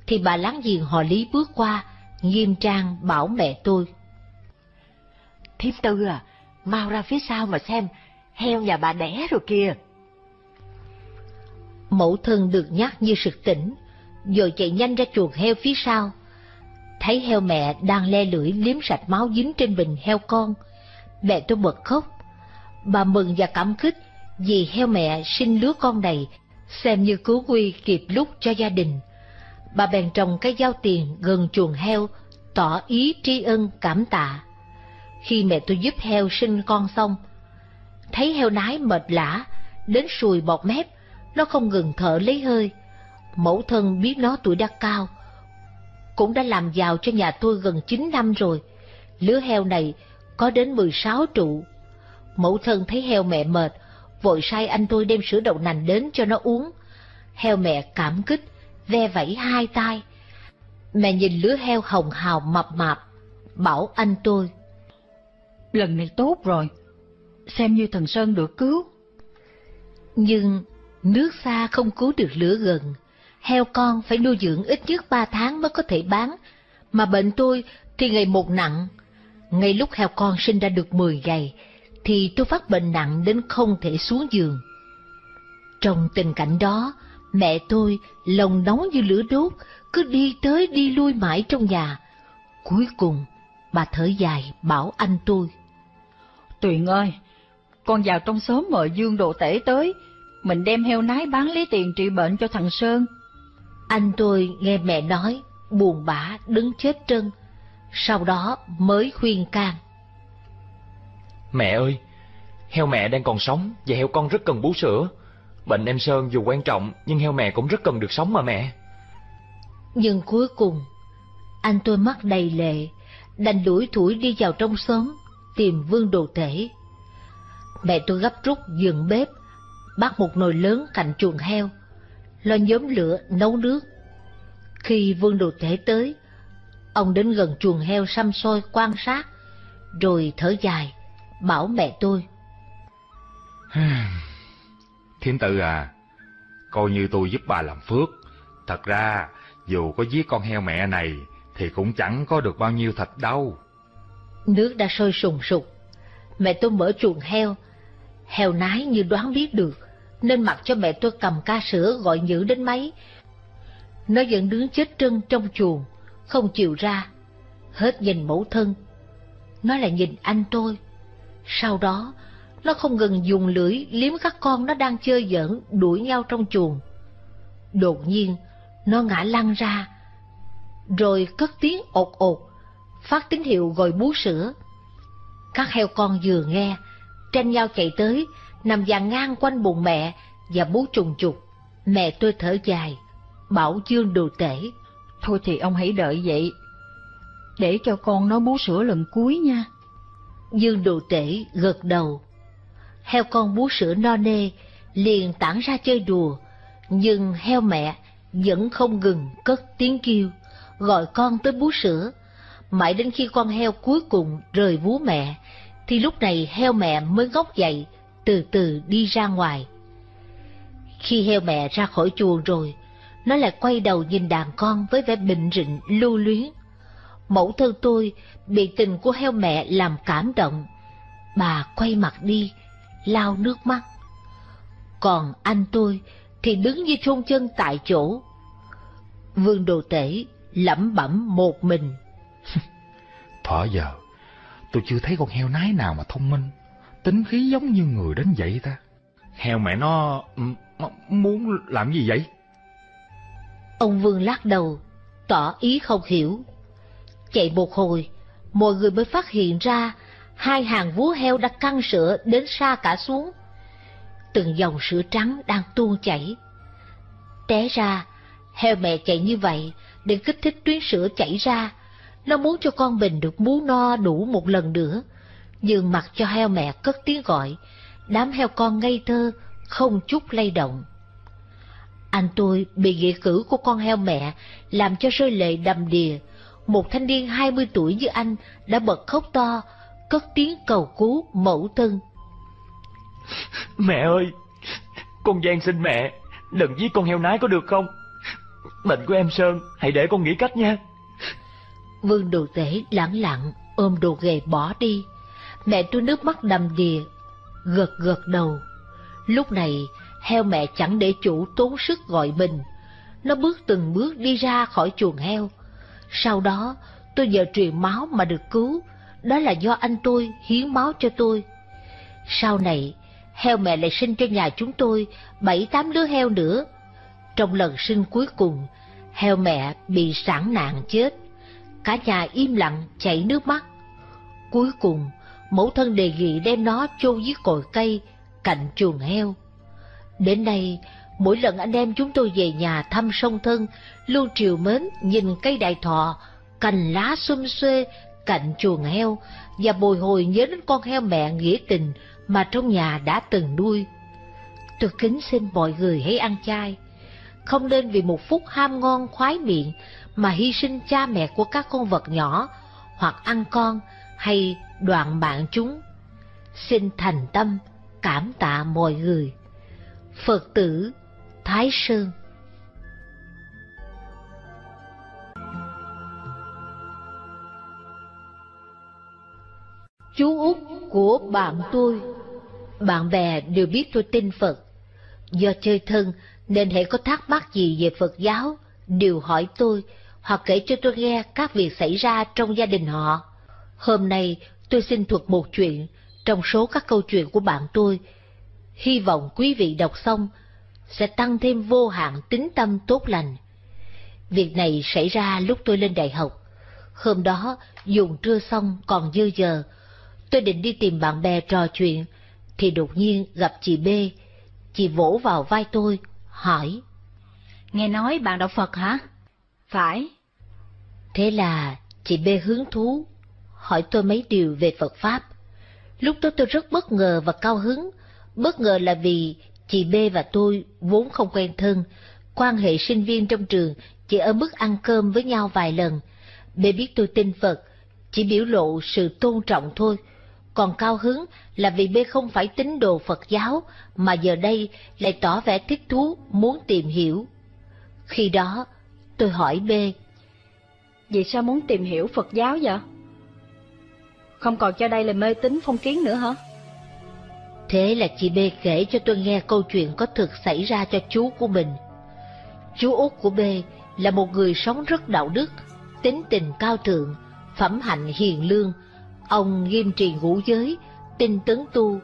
thì bà láng giềng họ Lý bước qua, nghiêm trang bảo mẹ tôi. Thiếp tư à, mau ra phía sau mà xem, heo nhà bà đẻ rồi kìa. Mẫu thân được nhắc như sực tỉnh, rồi chạy nhanh ra chuồng heo phía sau. Thấy heo mẹ đang le lưỡi liếm sạch máu dính trên bình heo con, mẹ tôi bật khóc. Bà mừng và cảm kích vì heo mẹ sinh lứa con này, xem như cứu nguy kịp lúc cho gia đình. Bà bèn trồng cái giao tiền gần chuồng heo, tỏ ý tri ân cảm tạ. Khi mẹ tôi giúp heo sinh con xong, thấy heo nái mệt lã, đến sùi bọt mép, nó không ngừng thở lấy hơi. Mẫu thân biết nó tuổi đã cao, cũng đã làm giàu cho nhà tôi gần 9 năm rồi. Lứa heo này có đến 16 trụ. Mẫu thân thấy heo mẹ mệt, vội sai anh tôi đem sữa đậu nành đến cho nó uống. Heo mẹ cảm kích, ve vẫy hai tay. Mẹ nhìn lứa heo hồng hào mập mạp, bảo anh tôi. Lần này tốt rồi, xem như thần Sơn được cứu. Nhưng nước xa không cứu được lửa gần, heo con phải nuôi dưỡng ít nhất ba tháng mới có thể bán, mà bệnh tôi thì ngày một nặng. Ngay lúc heo con sinh ra được 10 ngày, thì tôi phát bệnh nặng đến không thể xuống giường. Trong tình cảnh đó, mẹ tôi lòng nóng như lửa đốt, cứ đi tới đi lui mãi trong nhà. Cuối cùng, bà thở dài bảo anh tôi. Tuyền ơi, con vào trong xóm mời Dương Độ Tể tới, mình đem heo nái bán lấy tiền trị bệnh cho thằng Sơn. Anh tôi nghe mẹ nói, buồn bã đứng chết chân, sau đó mới khuyên can. Mẹ ơi, heo mẹ đang còn sống và heo con rất cần bú sữa. Bệnh em Sơn dù quan trọng nhưng heo mẹ cũng rất cần được sống mà mẹ. Nhưng cuối cùng, anh tôi mắt đầy lệ, đành đuổi thủi đi vào trong xóm, tìm vương đồ thể. Mẹ tôi gấp rút dừng bếp, bắt một nồi lớn cạnh chuồng heo, lo nhóm lửa nấu nước. Khi vương đồ thể tới, ông đến gần chuồng heo xăm soi quan sát, rồi thở dài, bảo mẹ tôi. Thiên tự à, coi như tôi giúp bà làm phước. Thật ra, dù có giết con heo mẹ này, thì cũng chẳng có được bao nhiêu thịt đâu. Nước đã sôi sùng sục. Mẹ tôi mở chuồng heo. Heo nái như đoán biết được, nên mặc cho mẹ tôi cầm ca sữa gọi nhữ đến mấy. Nó vẫn đứng chết trân trong chuồng, không chịu ra. Hết nhìn mẫu thân. Nó lại nhìn anh tôi. Sau đó, nó không ngừng dùng lưỡi liếm các con nó đang chơi giỡn đuổi nhau trong chuồng. Đột nhiên, nó ngã lăn ra, rồi cất tiếng ột ột, phát tín hiệu gọi bú sữa. Các heo con vừa nghe, tranh nhau chạy tới, nằm dàn ngang quanh bụng mẹ và bú trùng trục. Mẹ tôi thở dài, bảo Dương đồ tể. Thôi thì ông hãy đợi vậy, để cho con nó bú sữa lần cuối nha. Dương đồ tể gật đầu. Heo con bú sữa no nê, liền tản ra chơi đùa, nhưng heo mẹ vẫn không ngừng cất tiếng kêu, gọi con tới bú sữa. Mãi đến khi con heo cuối cùng rời vú mẹ, thì lúc này heo mẹ mới ngóc dậy, từ từ đi ra ngoài. Khi heo mẹ ra khỏi chuồng rồi, nó lại quay đầu nhìn đàn con với vẻ bình rịnh lưu luyến. Mẫu thân tôi bị tình của heo mẹ làm cảm động. Bà quay mặt đi, lau nước mắt. Còn anh tôi thì đứng như chôn chân tại chỗ. Vương đồ tể lẩm bẩm một mình. Thở giờ, tôi chưa thấy con heo nái nào mà thông minh, tính khí giống như người đến vậy ta. Heo mẹ nó muốn làm gì vậy? Ông Vương lắc đầu, tỏ ý không hiểu. Chạy một hồi, mọi người mới phát hiện ra hai hàng vú heo đã căng sữa đến xa cả xuống. Từng dòng sữa trắng đang tuôn chảy. Té ra, heo mẹ chạy như vậy để kích thích tuyến sữa chảy ra. Nó muốn cho con mình được bú no đủ một lần nữa. Nhưng mặt cho heo mẹ cất tiếng gọi, đám heo con ngây thơ, không chút lay động. Anh tôi bị nghĩa cử của con heo mẹ làm cho rơi lệ đầm đìa. Một thanh niên hai mươi tuổi như anh đã bật khóc to, cất tiếng cầu cứu mẫu thân. Mẹ ơi, con gian xin mẹ, đừng giết con heo nái có được không? Bệnh của em Sơn, hãy để con nghĩ cách nha. Vương đồ tể lẳng lặng, ôm đồ ghề bỏ đi. Mẹ tôi nước mắt đầm đìa, gật gật đầu. Lúc này, heo mẹ chẳng để chủ tốn sức gọi mình. Nó bước từng bước đi ra khỏi chuồng heo. Sau đó, tôi giờ truyền máu mà được cứu, đó là do anh tôi hiến máu cho tôi. Sau này, heo mẹ lại sinh cho nhà chúng tôi bảy tám đứa heo nữa. Trong lần sinh cuối cùng, heo mẹ bị sản nạn chết. Cả nhà im lặng chảy nước mắt. Cuối cùng, mẫu thân đề nghị đem nó chôn dưới cội cây cạnh chuồng heo. Đến nay, mỗi lần anh em chúng tôi về nhà thăm sông thân, luôn triều mến nhìn cây đại thọ, cành lá xum xuê cạnh chuồng heo và bồi hồi nhớ đến con heo mẹ nghĩa tình mà trong nhà đã từng nuôi. Tôi kính xin mọi người hãy ăn chay, không nên vì một phút ham ngon khoái miệng mà hy sinh cha mẹ của các con vật nhỏ, hoặc ăn con hay đoạn mạng chúng. Xin thành tâm, cảm tạ mọi người. Phật tử Thái Sơn Chú út của bạn tôi Bạn bè đều biết tôi tin Phật Do chơi thân nên hãy có thắc mắc gì về Phật giáo Đều hỏi tôi hoặc kể cho tôi nghe các việc xảy ra trong gia đình họ Hôm nay tôi xin thuật một chuyện trong số các câu chuyện của bạn tôi hy vọng quý vị đọc xong sẽ tăng thêm vô hạn tính tâm tốt lành. Việc này xảy ra lúc tôi lên đại học. Hôm đó, dùng trưa xong còn dư giờ, tôi định đi tìm bạn bè trò chuyện, thì đột nhiên gặp chị B. Chị vỗ vào vai tôi, hỏi. Nghe nói bạn đọc Phật hả? Phải. Thế là chị B hứng thú, hỏi tôi mấy điều về Phật Pháp. Lúc đó tôi rất bất ngờ và cao hứng, Bất ngờ là vì chị B và tôi vốn không quen thân, quan hệ sinh viên trong trường chỉ ở mức ăn cơm với nhau vài lần. B biết tôi tin Phật, chỉ biểu lộ sự tôn trọng thôi. Còn cao hứng là vì B không phải tín đồ Phật giáo, mà giờ đây lại tỏ vẻ thích thú muốn tìm hiểu. Khi đó, tôi hỏi B. Vì sao muốn tìm hiểu Phật giáo vậy? Không còn cho đây là mê tín phong kiến nữa hả? Thế là chị B kể cho tôi nghe câu chuyện có thực xảy ra cho chú của mình. Chú út của B là một người sống rất đạo đức, tính tình cao thượng, phẩm hạnh hiền lương. Ông nghiêm trì ngũ giới, tinh tấn tu.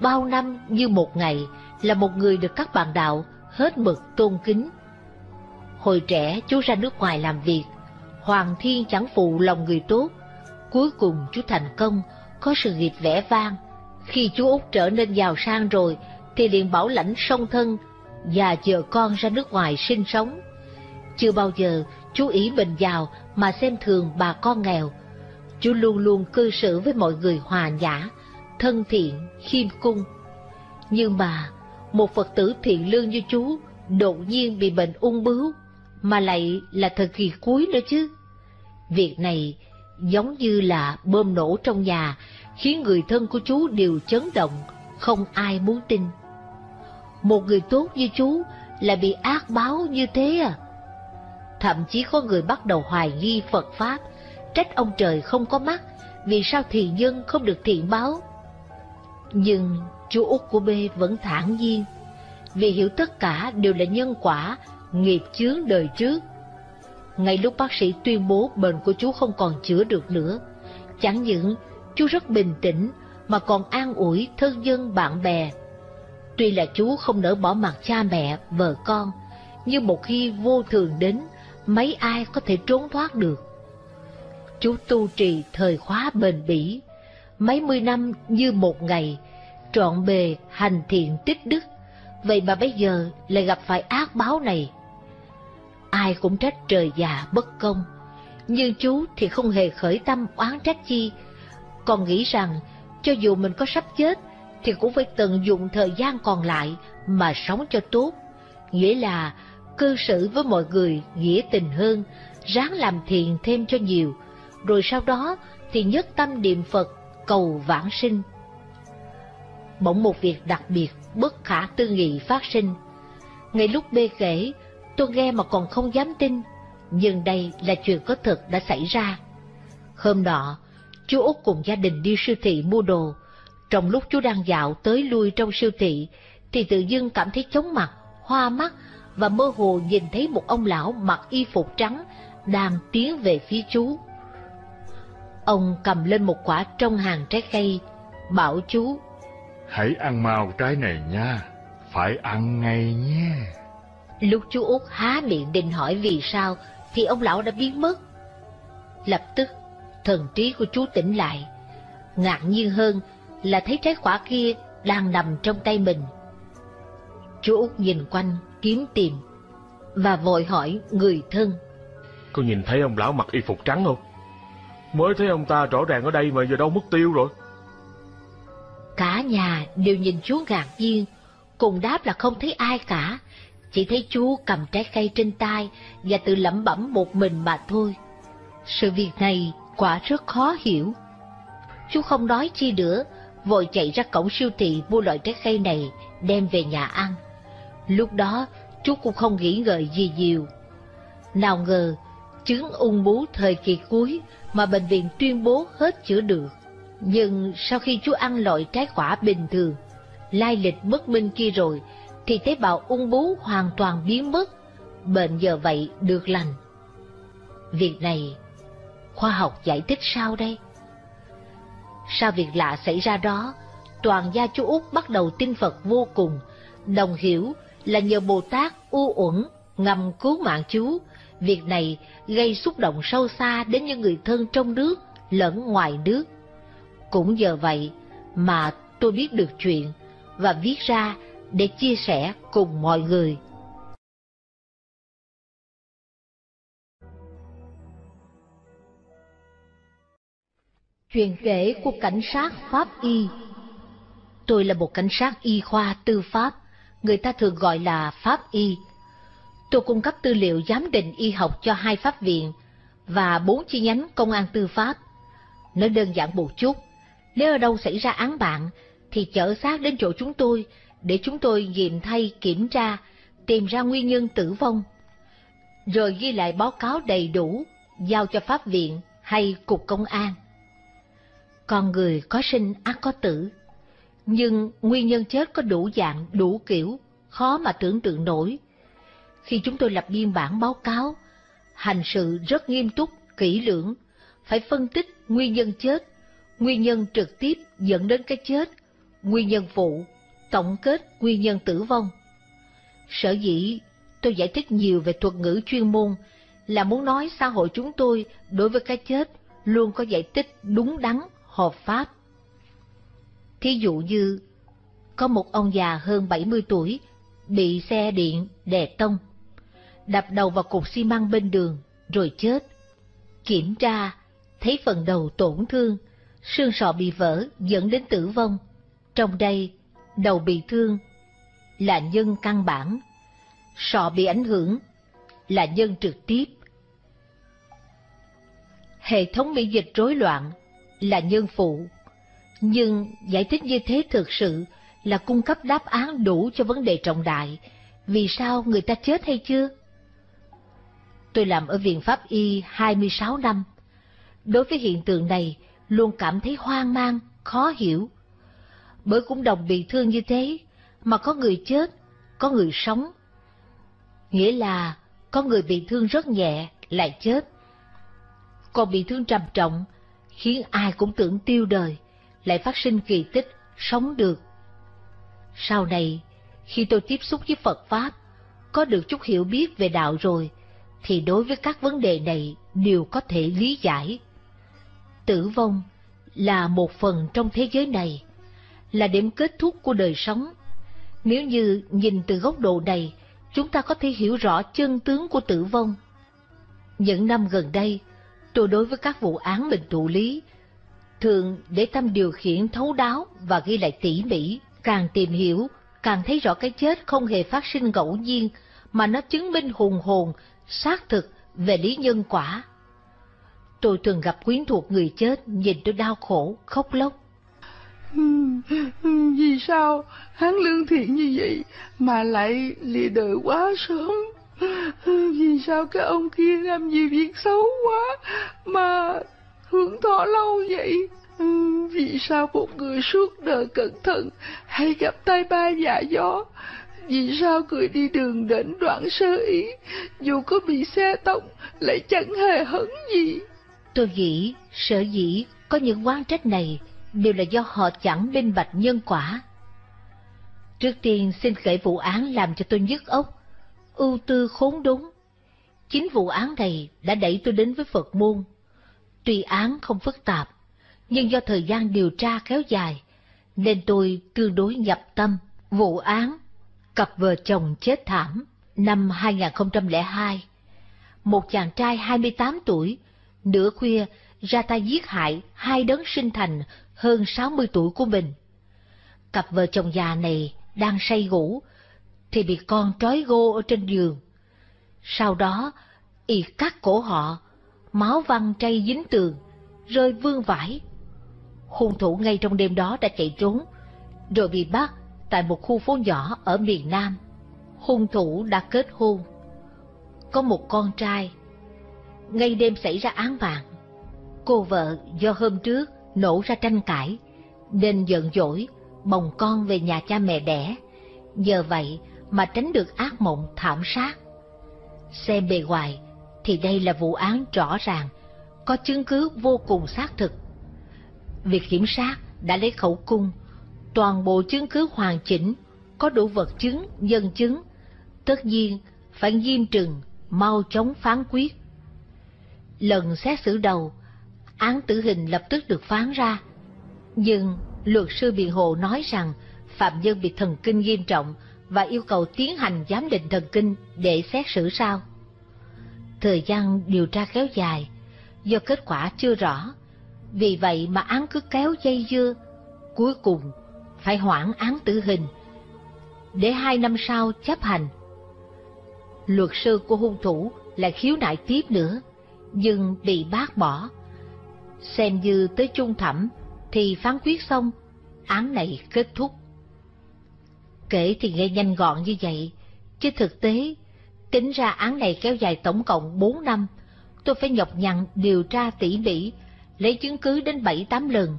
bao năm như một ngày là một người được các bạn đạo hết mực tôn kính. Hồi trẻ chú ra nước ngoài làm việc, Hoàng Thiên chẳng phụ lòng người tốt. Cuối cùng chú thành công, có sự nghiệp vẻ vang. Khi chú Út trở nên giàu sang rồi, thì liền bảo lãnh song thân và chờ con ra nước ngoài sinh sống. Chưa bao giờ chú ý bình giàu mà xem thường bà con nghèo. Chú luôn luôn cư xử với mọi người hòa nhã, thân thiện, khiêm cung. Nhưng mà, một Phật tử thiện lương như chú đột nhiên bị bệnh ung bướu, mà lại là thời kỳ cuối nữa chứ. Việc này giống như là bơm nổ trong nhà, khiến người thân của chú đều chấn động, không ai muốn tin. Một người tốt như chú là bị ác báo như thế à? Thậm chí có người bắt đầu hoài nghi Phật Pháp, trách ông trời không có mắt, vì sao thì dân không được thiện báo. Nhưng chú út của B vẫn thản nhiên, vì hiểu tất cả đều là nhân quả, nghiệp chướng đời trước. Ngay lúc bác sĩ tuyên bố bệnh của chú không còn chữa được nữa, chẳng những chú rất bình tĩnh mà còn an ủi thân dân bạn bè. Tuy là chú không nỡ bỏ mặt cha mẹ, vợ con, nhưng một khi vô thường đến, mấy ai có thể trốn thoát được. Chú tu trì thời khóa bền bỉ, mấy mươi năm như một ngày, trọn bề hành thiện tích đức, vậy mà bây giờ lại gặp phải ác báo này. Ai cũng trách trời già bất công, nhưng chú thì không hề khởi tâm oán trách chi, còn nghĩ rằng cho dù mình có sắp chết thì cũng phải tận dụng thời gian còn lại mà sống cho tốt, nghĩa là cư xử với mọi người nghĩa tình hơn, ráng làm thiện thêm cho nhiều, rồi sau đó thì nhất tâm niệm Phật cầu vãng sinh. Bỗng một việc đặc biệt bất khả tư nghị phát sinh. Ngay lúc bê kể, tôi nghe mà còn không dám tin, nhưng đây là chuyện có thật đã xảy ra. Hôm nọ, chú Út cùng gia đình đi siêu thị mua đồ. Trong lúc chú đang dạo tới lui trong siêu thị, thì tự dưng cảm thấy chóng mặt, hoa mắt và mơ hồ nhìn thấy một ông lão mặc y phục trắng đang tiến về phía chú. Ông cầm lên một quả trong hàng trái cây, bảo chú. Hãy ăn mau trái này nha, phải ăn ngay nhé. Lúc chú út há miệng định hỏi vì sao, thì ông lão đã biến mất. Lập tức, thần trí của chú tỉnh lại. Ngạc nhiên hơn là thấy trái quả kia đang nằm trong tay mình. Chú út nhìn quanh, kiếm tìm, và vội hỏi người thân. Có nhìn thấy ông lão mặc y phục trắng không? Mới thấy ông ta rõ ràng ở đây mà giờ đâu mất tiêu rồi. Cả nhà đều nhìn chú ngạc nhiên, cùng đáp là không thấy ai cả, chỉ thấy chú cầm trái cây trên tay và tự lẩm bẩm một mình mà thôi. Sự việc này quả rất khó hiểu. Chú không nói chi nữa, vội chạy ra cổng siêu thị mua loại trái cây này đem về nhà ăn. Lúc đó chú cũng không nghĩ ngợi gì nhiều. Nào ngờ, chứng ung bú thời kỳ cuối mà bệnh viện tuyên bố hết chữa được. Nhưng sau khi chú ăn loại trái quả bình thường, lai lịch bất minh kia rồi, thì tế bào ung bú hoàn toàn biến mất, bệnh giờ vậy được lành. Việc này, khoa học giải thích sao đây? Sau việc lạ xảy ra đó, toàn gia chú Út bắt đầu tin Phật vô cùng, đồng hiểu là nhờ Bồ Tát u uẩn ngầm cứu mạng chú, việc này gây xúc động sâu xa đến những người thân trong nước lẫn ngoài nước. Cũng nhờ vậy mà tôi biết được chuyện và viết ra để chia sẻ cùng mọi người. Chuyện kể của cảnh sát Pháp Y Tôi là một cảnh sát y khoa tư pháp, người ta thường gọi là Pháp Y. Tôi cung cấp tư liệu giám định y học cho hai pháp viện và bốn chi nhánh công an tư pháp. Nói đơn giản một chút, nếu ở đâu xảy ra án mạng thì chở xác đến chỗ chúng tôi để chúng tôi nghiệm thay kiểm tra, tìm ra nguyên nhân tử vong. Rồi ghi lại báo cáo đầy đủ, giao cho pháp viện hay cục công an. Con người có sinh ác có tử, nhưng nguyên nhân chết có đủ dạng, đủ kiểu, khó mà tưởng tượng nổi. Khi chúng tôi lập biên bản báo cáo, hành sự rất nghiêm túc, kỹ lưỡng, phải phân tích nguyên nhân chết, nguyên nhân trực tiếp dẫn đến cái chết, nguyên nhân phụ, tổng kết nguyên nhân tử vong. Sở dĩ tôi giải thích nhiều về thuật ngữ chuyên môn là muốn nói xã hội chúng tôi đối với cái chết luôn có giải thích đúng đắn, hợp pháp. Thí dụ như, có một ông già hơn 70 tuổi bị xe điện đè tông, đập đầu vào cục xi măng bên đường rồi chết. Kiểm tra, thấy phần đầu tổn thương, xương sọ bị vỡ dẫn đến tử vong. Trong đây, đầu bị thương là nhân căn bản, sọ bị ảnh hưởng là nhân trực tiếp. Hệ thống miễn dịch rối loạn là nhân phụ, nhưng giải thích như thế thực sự là cung cấp đáp án đủ cho vấn đề trọng đại, vì sao người ta chết hay chưa? Tôi làm ở Viện Pháp Y 26 năm. Đối với hiện tượng này, luôn cảm thấy hoang mang, khó hiểu. Bởi cũng đồng bị thương như thế, mà có người chết, có người sống. Nghĩa là có người bị thương rất nhẹ, lại chết. Còn bị thương trầm trọng, khiến ai cũng tưởng tiêu đời, lại phát sinh kỳ tích, sống được. Sau này, khi tôi tiếp xúc với Phật Pháp, có được chút hiểu biết về đạo rồi, thì đối với các vấn đề này đều có thể lý giải. Tử vong là một phần trong thế giới này, là điểm kết thúc của đời sống. Nếu như nhìn từ góc độ này, chúng ta có thể hiểu rõ chân tướng của tử vong. Những năm gần đây, tôi đối với các vụ án mình thụ lý, thường để tâm điều khiển thấu đáo và ghi lại tỉ mỉ, càng tìm hiểu, càng thấy rõ cái chết không hề phát sinh ngẫu nhiên, mà nó chứng minh hùng hồn xác thực về lý nhân quả. Tôi thường gặp quyến thuộc người chết nhìn tôi đau khổ, khóc lóc. Vì sao hắn lương thiện như vậy mà lại lìa đời quá sớm? Vì sao cái ông kia làm nhiều việc xấu quá mà hưởng thọ lâu vậy? Vì sao một người suốt đời cẩn thận hay gặp tai ba dạ gió vì sao người đi đường đến đoạn sơ ý, dù có bị xe tông, lại chẳng hề hấn gì? Tôi nghĩ sở dĩ có những quan trách này đều là do họ chẳng minh bạch nhân quả. Trước tiên xin kể vụ án làm cho tôi nhức ốc, ưu tư khốn đúng. Chính vụ án này đã đẩy tôi đến với Phật môn. Tuy án không phức tạp, nhưng do thời gian điều tra kéo dài, nên tôi tương đối nhập tâm. Vụ án Cặp vợ chồng chết thảm năm 2002. Một chàng trai 28 tuổi, nửa khuya ra tay giết hại hai đấng sinh thành hơn 60 tuổi của mình. Cặp vợ chồng già này đang say ngủ, thì bị con trói gô ở trên giường. Sau đó, y cắt cổ họ, máu văng chay dính tường, rơi vương vãi. Hung thủ ngay trong đêm đó đã chạy trốn, rồi bị bắt tại một khu phố nhỏ ở miền Nam. Hung thủ đã kết hôn. Có một con trai. Ngay đêm xảy ra án mạng, cô vợ do hôm trước nổ ra tranh cãi, nên giận dỗi, bồng con về nhà cha mẹ đẻ. Nhờ vậy mà tránh được ác mộng thảm sát. Xem bề ngoài thì đây là vụ án rõ ràng, có chứng cứ vô cùng xác thực. Việc kiểm sát đã lấy khẩu cung toàn bộ chứng cứ hoàn chỉnh, có đủ vật chứng, nhân chứng, tất nhiên phải nghiêm trừng, mau chóng phán quyết. Lần xét xử đầu, án tử hình lập tức được phán ra, nhưng luật sư biện hộ nói rằng phạm nhân bị thần kinh nghiêm trọng và yêu cầu tiến hành giám định thần kinh để xét xử sau. Thời gian điều tra kéo dài, do kết quả chưa rõ, vì vậy mà án cứ kéo dây dưa, cuối cùng phải hoãn án tử hình, để hai năm sau chấp hành. Luật sư của hung thủ lại khiếu nại tiếp nữa, nhưng bị bác bỏ. Xem như tới trung thẩm thì phán quyết xong, án này kết thúc. Kể thì nghe nhanh gọn như vậy, chứ thực tế, tính ra án này kéo dài tổng cộng 4 năm, tôi phải nhọc nhằn điều tra tỉ mỉ, lấy chứng cứ đến 7-8 lần,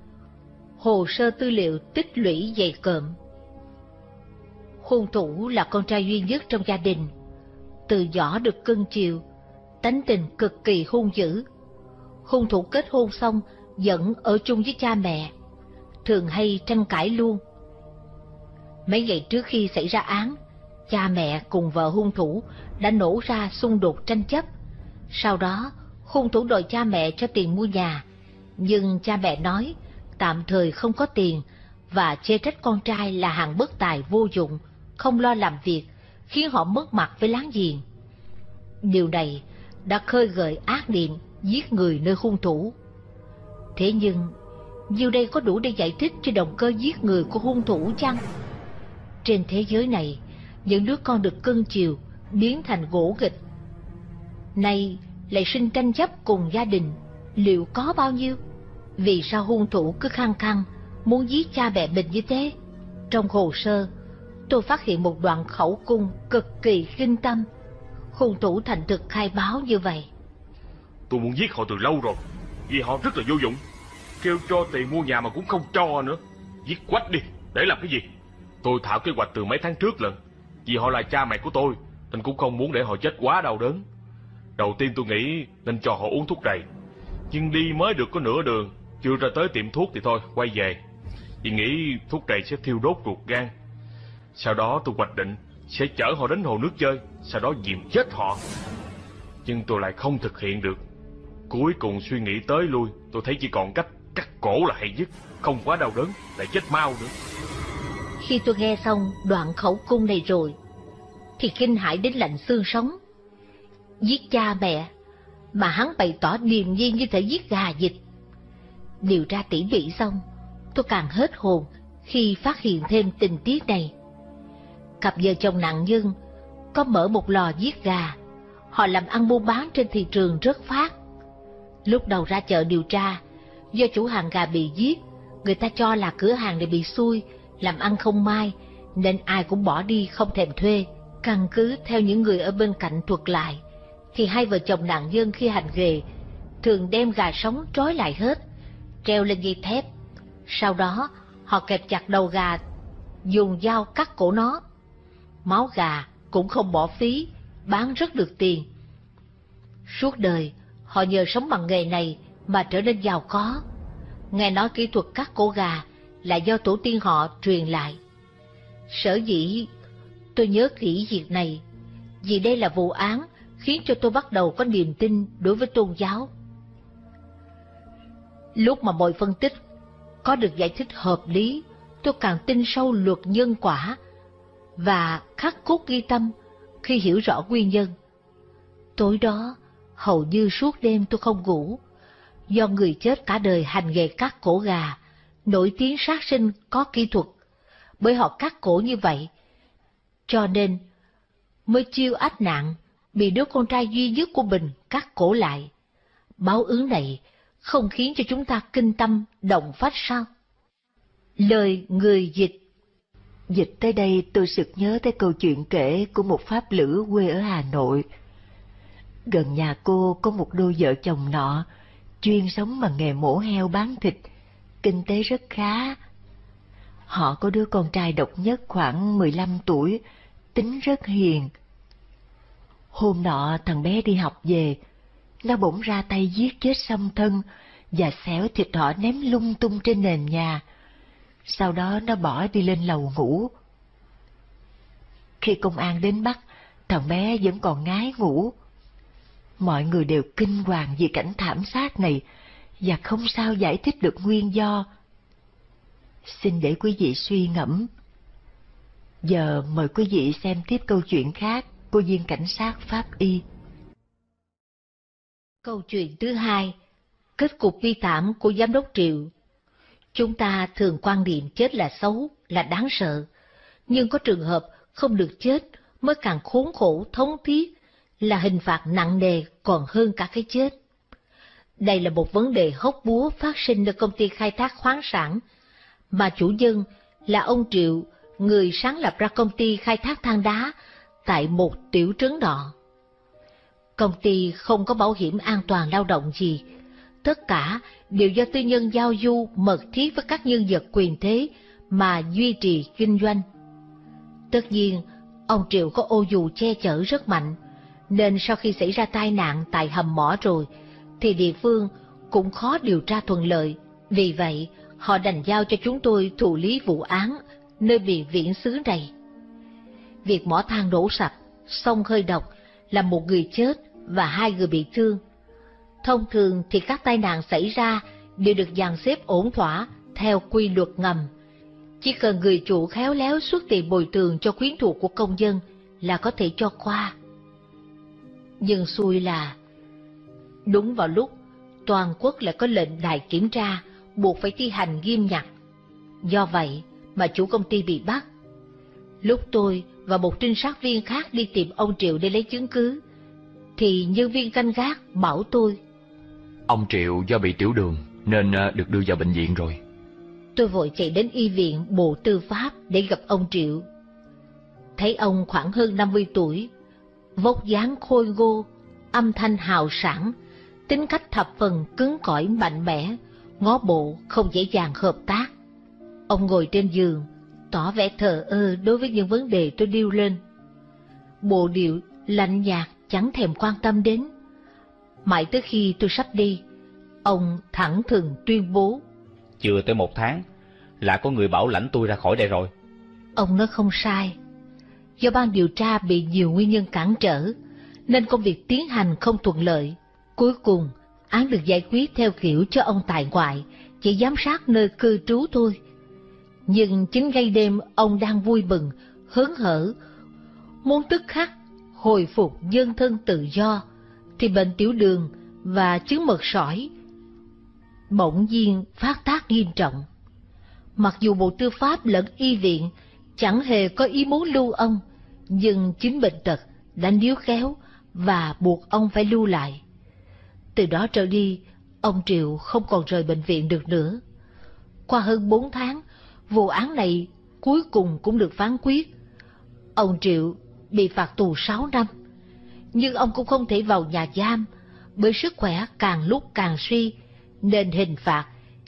hồ sơ tư liệu tích lũy dày cộm. Hung thủ là con trai duy nhất trong gia đình, từ nhỏ được cưng chiều, tánh tình cực kỳ hung dữ. Hung thủ kết hôn xong vẫn ở chung với cha mẹ, thường hay tranh cãi luôn, Mấy ngày trước khi xảy ra án, cha mẹ cùng vợ hung thủ đã nổ ra xung đột tranh chấp. Sau đó, hung thủ đòi cha mẹ cho tiền mua nhà, nhưng cha mẹ nói tạm thời không có tiền và chê trách con trai là hàng bất tài vô dụng, không lo làm việc, khiến họ mất mặt với láng giềng. Điều này đã khơi gợi ác niệm giết người nơi hung thủ. Thế nhưng, nhiêu đây có đủ để giải thích cho động cơ giết người của hung thủ chăng? Trên thế giới này, những đứa con được cưng chiều biến thành gỗ nghịch. Nay lại sinh tranh chấp cùng gia đình, liệu có bao nhiêu? Vì sao hung thủ cứ khăng khăng muốn giết cha mẹ mình như thế? Trong hồ sơ, tôi phát hiện một đoạn khẩu cung cực kỳ kinh tâm. Hung thủ thành thực khai báo như vậy. Tôi muốn giết họ từ lâu rồi, vì họ rất là vô dụng. Kêu cho tiền mua nhà mà cũng không cho nữa. Giết quách đi, để làm cái gì? Tôi thảo kế hoạch từ mấy tháng trước lần. Vì họ là cha mẹ của tôi, nên cũng không muốn để họ chết quá đau đớn. Đầu tiên tôi nghĩ nên cho họ uống thuốc rầy, Nhưng đi mới được có nửa đường, chưa ra tới tiệm thuốc thì thôi, quay về. Vì nghĩ thuốc này sẽ thiêu đốt ruột gan. Sau đó tôi hoạch định sẽ chở họ đến hồ nước chơi, sau đó dìm chết họ. Nhưng tôi lại không thực hiện được. Cuối cùng suy nghĩ tới lui, tôi thấy chỉ còn cách cắt cổ là hay nhất, không quá đau đớn, lại chết mau nữa. Khi tôi nghe xong đoạn khẩu cung này rồi, thì kinh hãi đến lạnh xương sống. Giết cha mẹ, mà hắn bày tỏ điềm nhiên như thể giết gà dịch. Điều tra tỉ mỉ xong, tôi càng hết hồn khi phát hiện thêm tình tiết này. Cặp vợ chồng nạn nhân có mở một lò giết gà, họ làm ăn buôn bán trên thị trường rất phát. Lúc đầu ra chợ điều tra, do chủ hàng gà bị giết, người ta cho là cửa hàng này bị xui, làm ăn không mai, nên ai cũng bỏ đi không thèm thuê. Căn cứ theo những người ở bên cạnh thuật lại, thì hai vợ chồng nạn nhân khi hành nghề thường đem gà sống trói lại hết, treo lên dây thép. Sau đó, họ kẹp chặt đầu gà, dùng dao cắt cổ nó. Máu gà cũng không bỏ phí, bán rất được tiền. Suốt đời, họ nhờ sống bằng nghề này mà trở nên giàu có. Nghe nói kỹ thuật cắt cổ gà là do tổ tiên họ truyền lại. Sở dĩ tôi nhớ kỹ việc này, vì đây là vụ án khiến cho tôi bắt đầu có niềm tin đối với tôn giáo. Lúc mà mọi phân tích có được giải thích hợp lý, tôi càng tin sâu luật nhân quả và khắc cốt ghi tâm khi hiểu rõ nguyên nhân. Tối đó, hầu như suốt đêm tôi không ngủ, do người chết cả đời hành nghề cắt cổ gà, nổi tiếng sát sinh có kỹ thuật, bởi họ cắt cổ như vậy, cho nên mới chiêu ách nạn bị đứa con trai duy nhất của mình cắt cổ lại. Báo ứng này không khiến cho chúng ta kinh tâm, động phách sao? Lời người dịch Dịch tới đây tôi sực nhớ tới câu chuyện kể của một pháp lữ quê ở Hà Nội. Gần nhà cô có một đôi vợ chồng nọ, chuyên sống bằng nghề mổ heo bán thịt, kinh tế rất khá. Họ có đứa con trai độc nhất khoảng 15 tuổi, tính rất hiền. Hôm nọ thằng bé đi học về, nó bỗng ra tay giết chết song thân và xéo thịt họ ném lung tung trên nền nhà. Sau đó nó bỏ đi lên lầu ngủ. Khi công an đến bắt, thằng bé vẫn còn ngái ngủ. Mọi người đều kinh hoàng vì cảnh thảm sát này và không sao giải thích được nguyên do. Xin để quý vị suy ngẫm. Giờ mời quý vị xem tiếp câu chuyện khác của viên cảnh sát Pháp Y. Câu chuyện thứ hai, kết cục vi thảm của giám đốc Triệu. Chúng ta thường quan niệm chết là xấu, là đáng sợ, nhưng có trường hợp không được chết mới càng khốn khổ thống thiết, là hình phạt nặng nề còn hơn cả cái chết. Đây là một vấn đề hốc búa phát sinh ở công ty khai thác khoáng sản, mà chủ nhân là ông Triệu, người sáng lập ra công ty khai thác than đá tại một tiểu trấn nọ. Công ty không có bảo hiểm an toàn lao động gì, tất cả đều do tư nhân giao du mật thiết với các nhân vật quyền thế mà duy trì kinh doanh. Tất nhiên, ông Triệu có ô dù che chở rất mạnh, nên sau khi xảy ra tai nạn tại hầm mỏ rồi, thì địa phương cũng khó điều tra thuận lợi. Vì vậy, họ đành giao cho chúng tôi thụ lý vụ án nơi bị viễn xứ này. Việc mỏ than đổ sập, sông hơi độc, làm một người chết và hai người bị thương. Thông thường thì các tai nạn xảy ra đều được dàn xếp ổn thỏa theo quy luật ngầm. Chỉ cần người chủ khéo léo xuất tiền bồi thường cho quyến thuộc của công dân là có thể cho qua. Nhưng xui là, đúng vào lúc toàn quốc lại có lệnh đại kiểm tra buộc phải thi hành nghiêm ngặt. Do vậy mà chủ công ty bị bắt. Lúc tôi và một trinh sát viên khác đi tìm ông Triệu để lấy chứng cứ, thì nhân viên canh gác bảo tôi. Ông Triệu do bị tiểu đường nên ờ, được đưa vào bệnh viện rồi. Tôi vội chạy đến y viện Bộ Tư pháp để gặp ông Triệu. Thấy ông khoảng hơn 50 tuổi, vóc dáng khôi ngô, âm thanh hào sảng, tính cách thập phần cứng cỏi mạnh mẽ, ngó bộ không dễ dàng hợp tác. Ông ngồi trên giường, tỏ vẻ thờ ơ đối với những vấn đề tôi điêu lên. Bộ điệu lạnh nhạt chẳng thèm quan tâm đến. Mãi tới khi tôi sắp đi, ông thẳng thừng tuyên bố. Chưa tới một tháng, là có người bảo lãnh tôi ra khỏi đây rồi. Ông nói không sai. Do ban điều tra bị nhiều nguyên nhân cản trở, nên công việc tiến hành không thuận lợi. Cuối cùng, án được giải quyết theo kiểu cho ông tại ngoại, chỉ giám sát nơi cư trú thôi. Nhưng chính ngay đêm ông đang vui mừng, hớn hở, muốn tức khắc hồi phục dân thân tự do, thì bệnh tiểu đường và chứng mật sỏi bỗng nhiên phát tác nghiêm trọng. Mặc dù Bộ Tư pháp lẫn y viện chẳng hề có ý muốn lưu ông, nhưng chính bệnh tật đã níu kéo và buộc ông phải lưu lại. Từ đó trở đi, ông Triệu không còn rời bệnh viện được nữa. Qua hơn bốn tháng, vụ án này cuối cùng cũng được phán quyết. Ông Triệu bị phạt tù sáu năm, nhưng ông cũng không thể vào nhà giam bởi sức khỏe càng lúc càng suy, nên hình phạt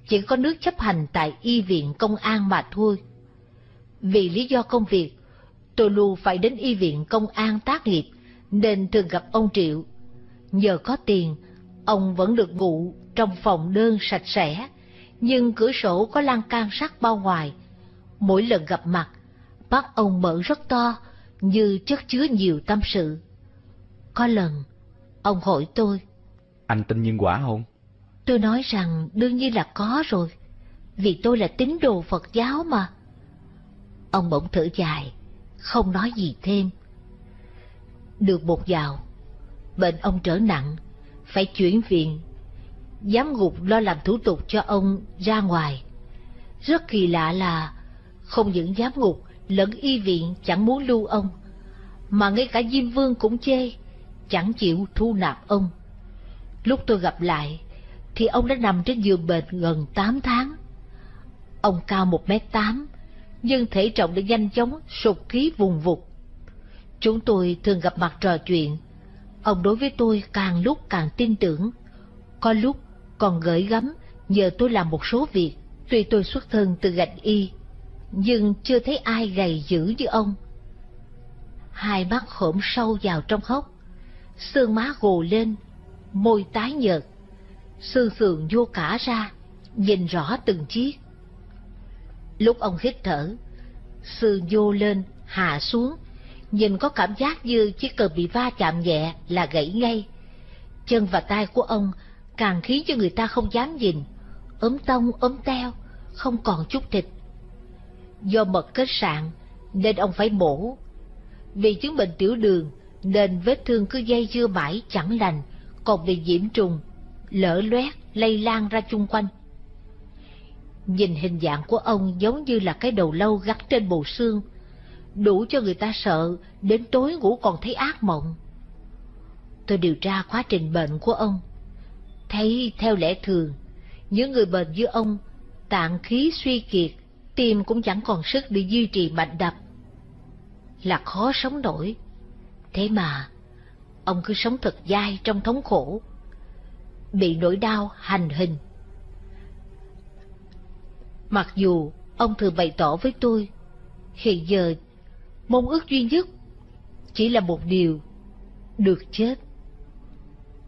chỉ có nước chấp hành tại y viện công an mà thôi. Vì lý do công việc, tôi luôn phải đến y viện công an tác nghiệp, nên thường gặp ông Triệu. Nhờ có tiền, ông vẫn được ngủ trong phòng đơn sạch sẽ, nhưng cửa sổ có lan can sắt bao ngoài. Mỗi lần gặp mặt, mắt ông mở rất to, như chất chứa nhiều tâm sự. Có lần, ông hỏi tôi. Anh tin nhân quả không? Tôi nói rằng đương nhiên là có rồi, vì tôi là tín đồ Phật giáo mà. Ông bỗng thở dài, không nói gì thêm. Được một dạo, bệnh ông trở nặng, phải chuyển viện. Giám ngục lo làm thủ tục cho ông ra ngoài. Rất kỳ lạ là không những giám ngục lẫn y viện chẳng muốn lưu ông, mà ngay cả Diêm Vương cũng chê, chẳng chịu thu nạp ông. Lúc tôi gặp lại, thì ông đã nằm trên giường bệnh gần 8 tháng. Ông cao 1m8, nhưng thể trọng đã nhanh chóng sụt ký vùng vụt. Chúng tôi thường gặp mặt trò chuyện, ông đối với tôi càng lúc càng tin tưởng, có lúc còn gửi gắm nhờ tôi làm một số việc, tuy tôi xuất thân từ gạch y, nhưng chưa thấy ai gầy dữ như ông. Hai mắt khổm sâu vào trong hốc, xương má gồ lên, môi tái nhợt, xương sườn vô cả ra, nhìn rõ từng chiếc. Lúc ông hít thở, xương vô lên, hạ xuống, nhìn có cảm giác như chiếc cờ bị va chạm nhẹ là gãy ngay. Chân và tay của ông càng khiến cho người ta không dám nhìn, ốm tông ốm teo, không còn chút thịt. Do mật kết sạn nên ông phải mổ. Vì chứng bệnh tiểu đường nên vết thương cứ dây dưa mãi chẳng lành, còn bị nhiễm trùng, lở loét lây lan ra chung quanh. Nhìn hình dạng của ông giống như là cái đầu lâu gắn trên bộ xương, đủ cho người ta sợ, đến tối ngủ còn thấy ác mộng. Tôi điều tra quá trình bệnh của ông, thấy theo lẽ thường, những người bệnh như ông, tạng khí suy kiệt, tim cũng chẳng còn sức để duy trì mạch đập. Là khó sống nổi. Thế mà, ông cứ sống thật dai trong thống khổ, bị nỗi đau hành hình. Mặc dù ông thường bày tỏ với tôi, hiện giờ mong ước duy nhất chỉ là một điều, được chết.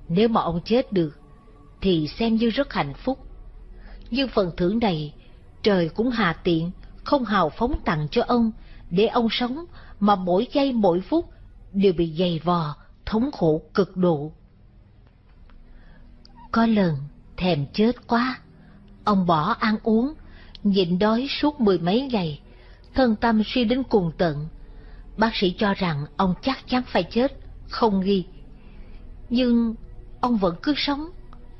Nếu mà ông chết được, thì xem như rất hạnh phúc. Nhưng phần thưởng này, trời cũng hà tiện, không hào phóng tặng cho ông, để ông sống, mà mỗi giây mỗi phút đều bị dày vò, thống khổ cực độ. Có lần, thèm chết quá, ông bỏ ăn uống, nhịn đói suốt mười mấy ngày, thân tâm suy đến cùng tận. Bác sĩ cho rằng ông chắc chắn phải chết, không nghi. Nhưng ông vẫn cứ sống,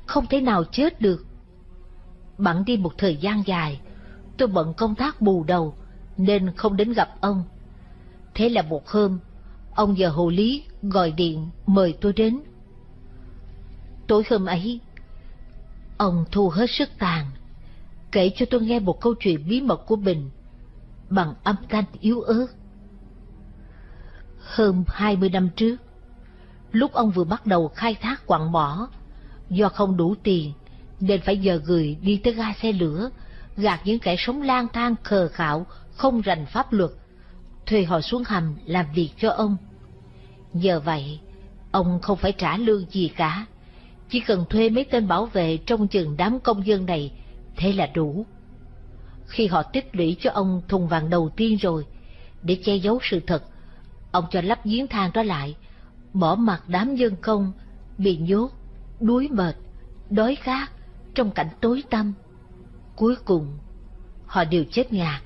không thể nào chết được. Bẵng đi một thời gian dài, tôi bận công tác bù đầu, nên không đến gặp ông. Thế là một hôm, ông giờ hồ lý gọi điện mời tôi đến. Tối hôm ấy, ông thu hết sức tàn, kể cho tôi nghe một câu chuyện bí mật của Bình, bằng âm thanh yếu ớt. Hơn hai mươi năm trước, lúc ông vừa bắt đầu khai thác quặng mỏ, do không đủ tiền nên phải giờ gửi đi tới ga xe lửa, gạt những kẻ sống lang thang khờ khạo, không rành pháp luật, thuê họ xuống hầm làm việc cho ông. Giờ vậy, ông không phải trả lương gì cả, chỉ cần thuê mấy tên bảo vệ trong chừng đám công dân này, thế là đủ. Khi họ tích lũy cho ông thùng vàng đầu tiên rồi, để che giấu sự thật, ông cho lắp giếng thang đó lại, bỏ mặt đám dân công, bị nhốt, đuối mệt, đói khát, trong cảnh tối tăm. Cuối cùng, họ đều chết ngạt.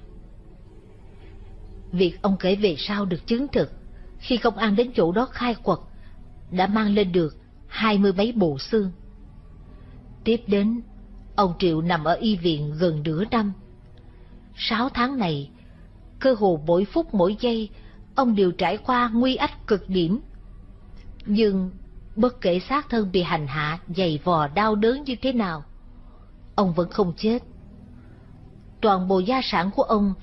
Việc ông kể về sau được chứng thực, khi công an đến chỗ đó khai quật, đã mang lên được hai mươi mấy bộ xương. Tiếp đến, ông Triệu nằm ở y viện gần nửa năm. Sáu tháng này, cơ hồ mỗi phút mỗi giây, ông đều trải qua nguy ách cực điểm. Nhưng, bất kể xác thân bị hành hạ, dày vò đau đớn như thế nào, ông vẫn không chết. Toàn bộ gia sản của ông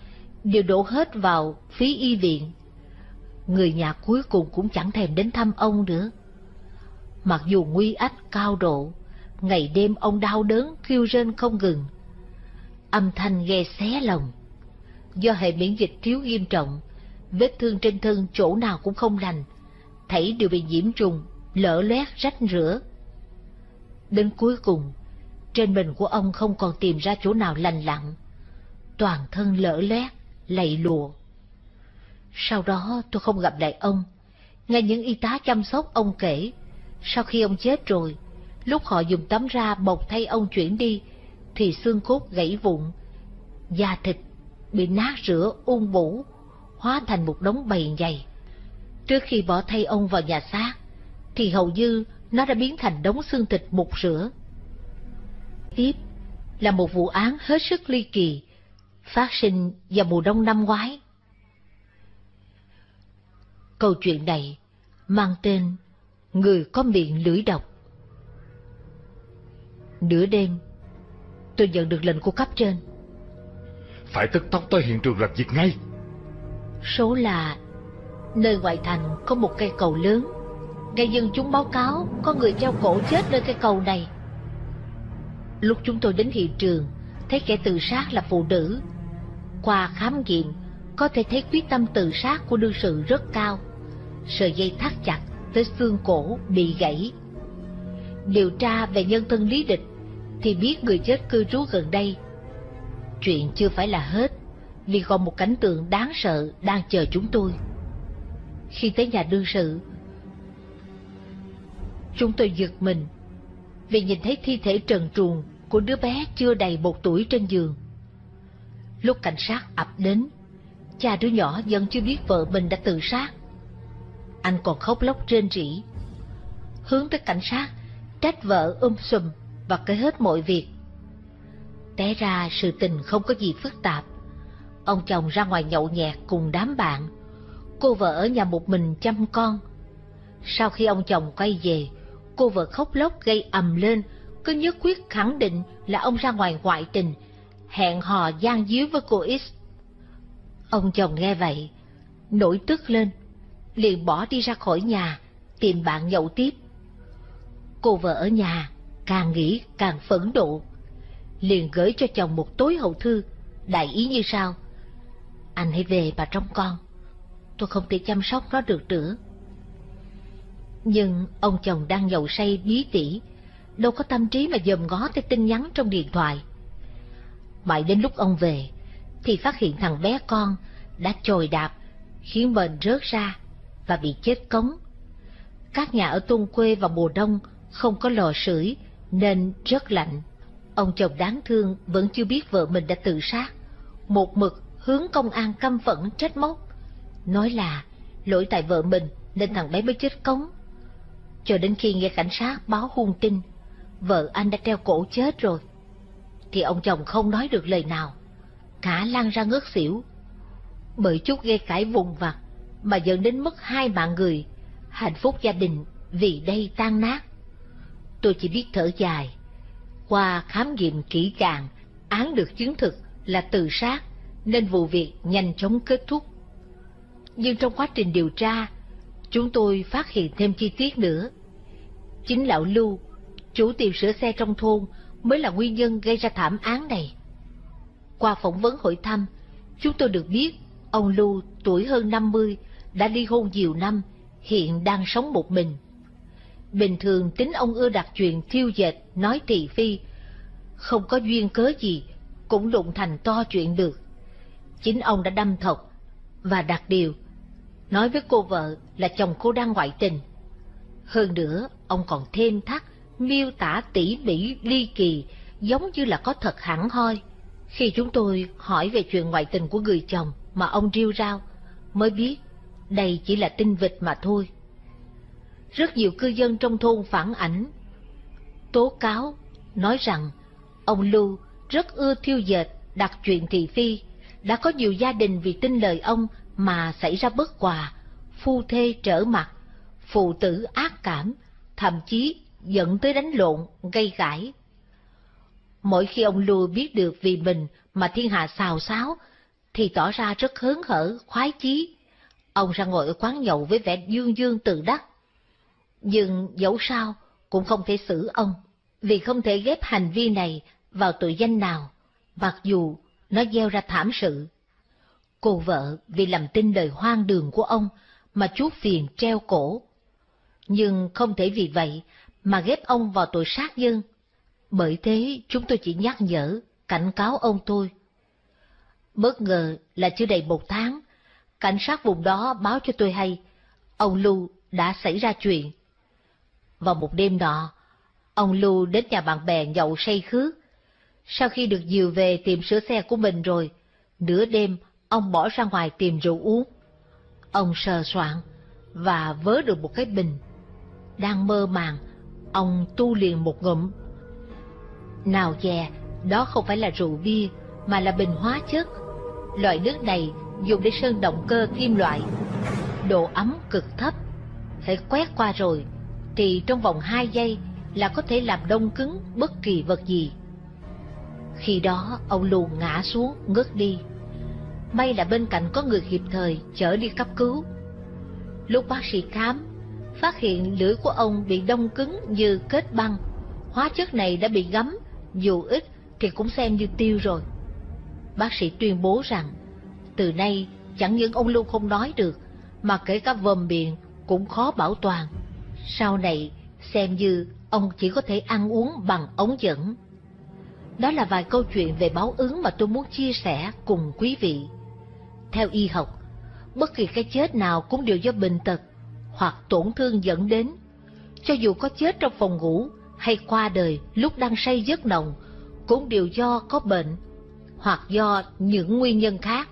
đều đổ hết vào phí y viện. Người nhà cuối cùng cũng chẳng thèm đến thăm ông nữa. Mặc dù nguy ách cao độ, ngày đêm ông đau đớn kêu rên không ngừng. Âm thanh nghe xé lòng. Do hệ miễn dịch thiếu nghiêm trọng, vết thương trên thân chỗ nào cũng không lành, thảy đều bị nhiễm trùng, lở loét rách rửa. Đến cuối cùng, trên mình của ông không còn tìm ra chỗ nào lành lặn, toàn thân lỡ loét, lầy lụa. Sau đó tôi không gặp lại ông, nghe những y tá chăm sóc ông kể, sau khi ông chết rồi, lúc họ dùng tấm ra bọc thay ông chuyển đi, thì xương cốt gãy vụn, da thịt bị nát rửa ung bủ, hóa thành một đống bầy dày. Trước khi bỏ thay ông vào nhà xác, thì hầu như nó đã biến thành đống xương thịt mục rửa. Tiếp là một vụ án hết sức ly kỳ, phát sinh vào mùa đông năm ngoái. Câu chuyện này mang tên Người có miệng lưỡi độc. Nửa đêm, tôi nhận được lệnh của cấp trên. Phải tức tốc tới hiện trường làm việc ngay. Số là nơi ngoại thành có một cây cầu lớn. Nghe dân chúng báo cáo có người treo cổ chết nơi cây cầu này. Lúc chúng tôi đến hiện trường, thấy kẻ tự sát là phụ nữ. Qua khám nghiệm, có thể thấy quyết tâm tự sát của đương sự rất cao. Sợi dây thắt chặt tới xương cổ bị gãy. Điều tra về nhân thân lý địch thì biết người chết cư trú gần đây. Chuyện chưa phải là hết, vì còn một cảnh tượng đáng sợ đang chờ chúng tôi. Khi tới nhà đương sự, chúng tôi giật mình vì nhìn thấy thi thể trần truồng của đứa bé chưa đầy một tuổi trên giường. Lúc cảnh sát ập đến, cha đứa nhỏ vẫn chưa biết vợ mình đã tự sát. Anh còn khóc lóc trên rỉ. Hướng tới cảnh sát, trách vợ um sùm và kể hết mọi việc. Té ra sự tình không có gì phức tạp. Ông chồng ra ngoài nhậu nhẹt cùng đám bạn. Cô vợ ở nhà một mình chăm con. Sau khi ông chồng quay về, cô vợ khóc lóc gây ầm lên, cứ nhất quyết khẳng định là ông ra ngoài ngoại tình, hẹn hò gian díu với cô X. Ông chồng nghe vậy, nổi tức lên, liền bỏ đi ra khỏi nhà, tìm bạn nhậu tiếp. Cô vợ ở nhà, càng nghĩ càng phẫn nộ, liền gửi cho chồng một tối hậu thư, đại ý như sau. Anh hãy về bà trong con, tôi không thể chăm sóc nó được nữa. Nhưng ông chồng đang nhậu say bí tỉ, đâu có tâm trí mà dòm ngó tới tin nhắn trong điện thoại. Mãi đến lúc ông về, thì phát hiện thằng bé con đã trồi đạp, khiến mền rớt ra và bị chết cống. Các nhà ở thôn quê vào mùa đông không có lò sưởi nên rất lạnh. Ông chồng đáng thương vẫn chưa biết vợ mình đã tự sát. Một mực hướng công an căm phẫn trách móc. Nói là lỗi tại vợ mình nên thằng bé mới chết cống. Cho đến khi nghe cảnh sát báo hung tin, vợ anh đã treo cổ chết rồi. Thì ông chồng không nói được lời nào, cả lăn ra ngất xỉu. Bởi chút gây cãi vùng vặt mà dẫn đến mất hai mạng người, hạnh phúc gia đình vì đây tan nát. Tôi chỉ biết thở dài. Qua khám nghiệm kỹ càng, án được chứng thực là tự sát, nên vụ việc nhanh chóng kết thúc. Nhưng trong quá trình điều tra, chúng tôi phát hiện thêm chi tiết nữa. Chính lão Lưu, chủ tiệm sửa xe trong thôn, mới là nguyên nhân gây ra thảm án này. Qua phỏng vấn hội thăm, chúng tôi được biết ông Lưu tuổi hơn 50 đã ly hôn nhiều năm, hiện đang sống một mình. Bình thường tính ông ưa đặt chuyện thiêu dệt, nói thị phi, không có duyên cớ gì, cũng đụng thành to chuyện được. Chính ông đã đâm thọc và đặt điều, nói với cô vợ là chồng cô đang ngoại tình. Hơn nữa, ông còn thêm thắt, miêu tả tỉ mỉ ly kỳ, giống như là có thật hẳn hoi. Khi chúng tôi hỏi về chuyện ngoại tình của người chồng mà ông riêu rao, mới biết đây chỉ là tin vịt mà thôi. Rất nhiều cư dân trong thôn phản ảnh, tố cáo, nói rằng ông Lưu rất ưa thiêu dệt, đặt chuyện thị phi, đã có nhiều gia đình vì tin lời ông mà xảy ra bất hòa, phu thê trở mặt, phụ tử ác cảm, thậm chí dẫn tới đánh lộn, gây gãi. Mỗi khi ông Lưu biết được vì mình mà thiên hạ xào xáo, thì tỏ ra rất hớn hở, khoái chí. Ông ra ngồi ở quán nhậu với vẻ dương dương tự đắc. Nhưng dẫu sao cũng không thể xử ông, vì không thể ghép hành vi này vào tội danh nào, mặc dù nó gieo ra thảm sự. Cô vợ vì làm tin lời hoang đường của ông mà chuốt phiền treo cổ. Nhưng không thể vì vậy mà ghép ông vào tội sát dân. Bởi thế chúng tôi chỉ nhắc nhở, cảnh cáo ông tôi. Bất ngờ là chưa đầy một tháng, cảnh sát vùng đó báo cho tôi hay, ông Lưu đã xảy ra chuyện. Vào một đêm nọ, ông Lưu đến nhà bạn bè nhậu say khướt. Sau khi được dìu về tìm sửa xe của mình rồi, nửa đêm ông bỏ ra ngoài tìm rượu uống. Ông sờ soạn và vớ được một cái bình. Đang mơ màng, ông tu liền một ngụm. Nào dè, đó không phải là rượu bia, mà là bình hóa chất. Loại nước này dùng để sơn động cơ kim loại. Độ ấm cực thấp. Hãy quét qua rồi, thì trong vòng 2 giây là có thể làm đông cứng bất kỳ vật gì. Khi đó ông lù ngã xuống, ngất đi. May là bên cạnh có người kịp thời chở đi cấp cứu. Lúc bác sĩ khám, phát hiện lưỡi của ông bị đông cứng như kết băng. Hóa chất này đã bị gắm, dù ít thì cũng xem như tiêu rồi. Bác sĩ tuyên bố rằng, từ nay chẳng những ông Lưu không nói được, mà kể cả vòm miệng cũng khó bảo toàn. Sau này, xem như ông chỉ có thể ăn uống bằng ống dẫn. Đó là vài câu chuyện về báo ứng mà tôi muốn chia sẻ cùng quý vị. Theo y học, bất kỳ cái chết nào cũng đều do bệnh tật hoặc tổn thương dẫn đến. Cho dù có chết trong phòng ngủ hay qua đời lúc đang say giấc nồng, cũng đều do có bệnh hoặc do những nguyên nhân khác.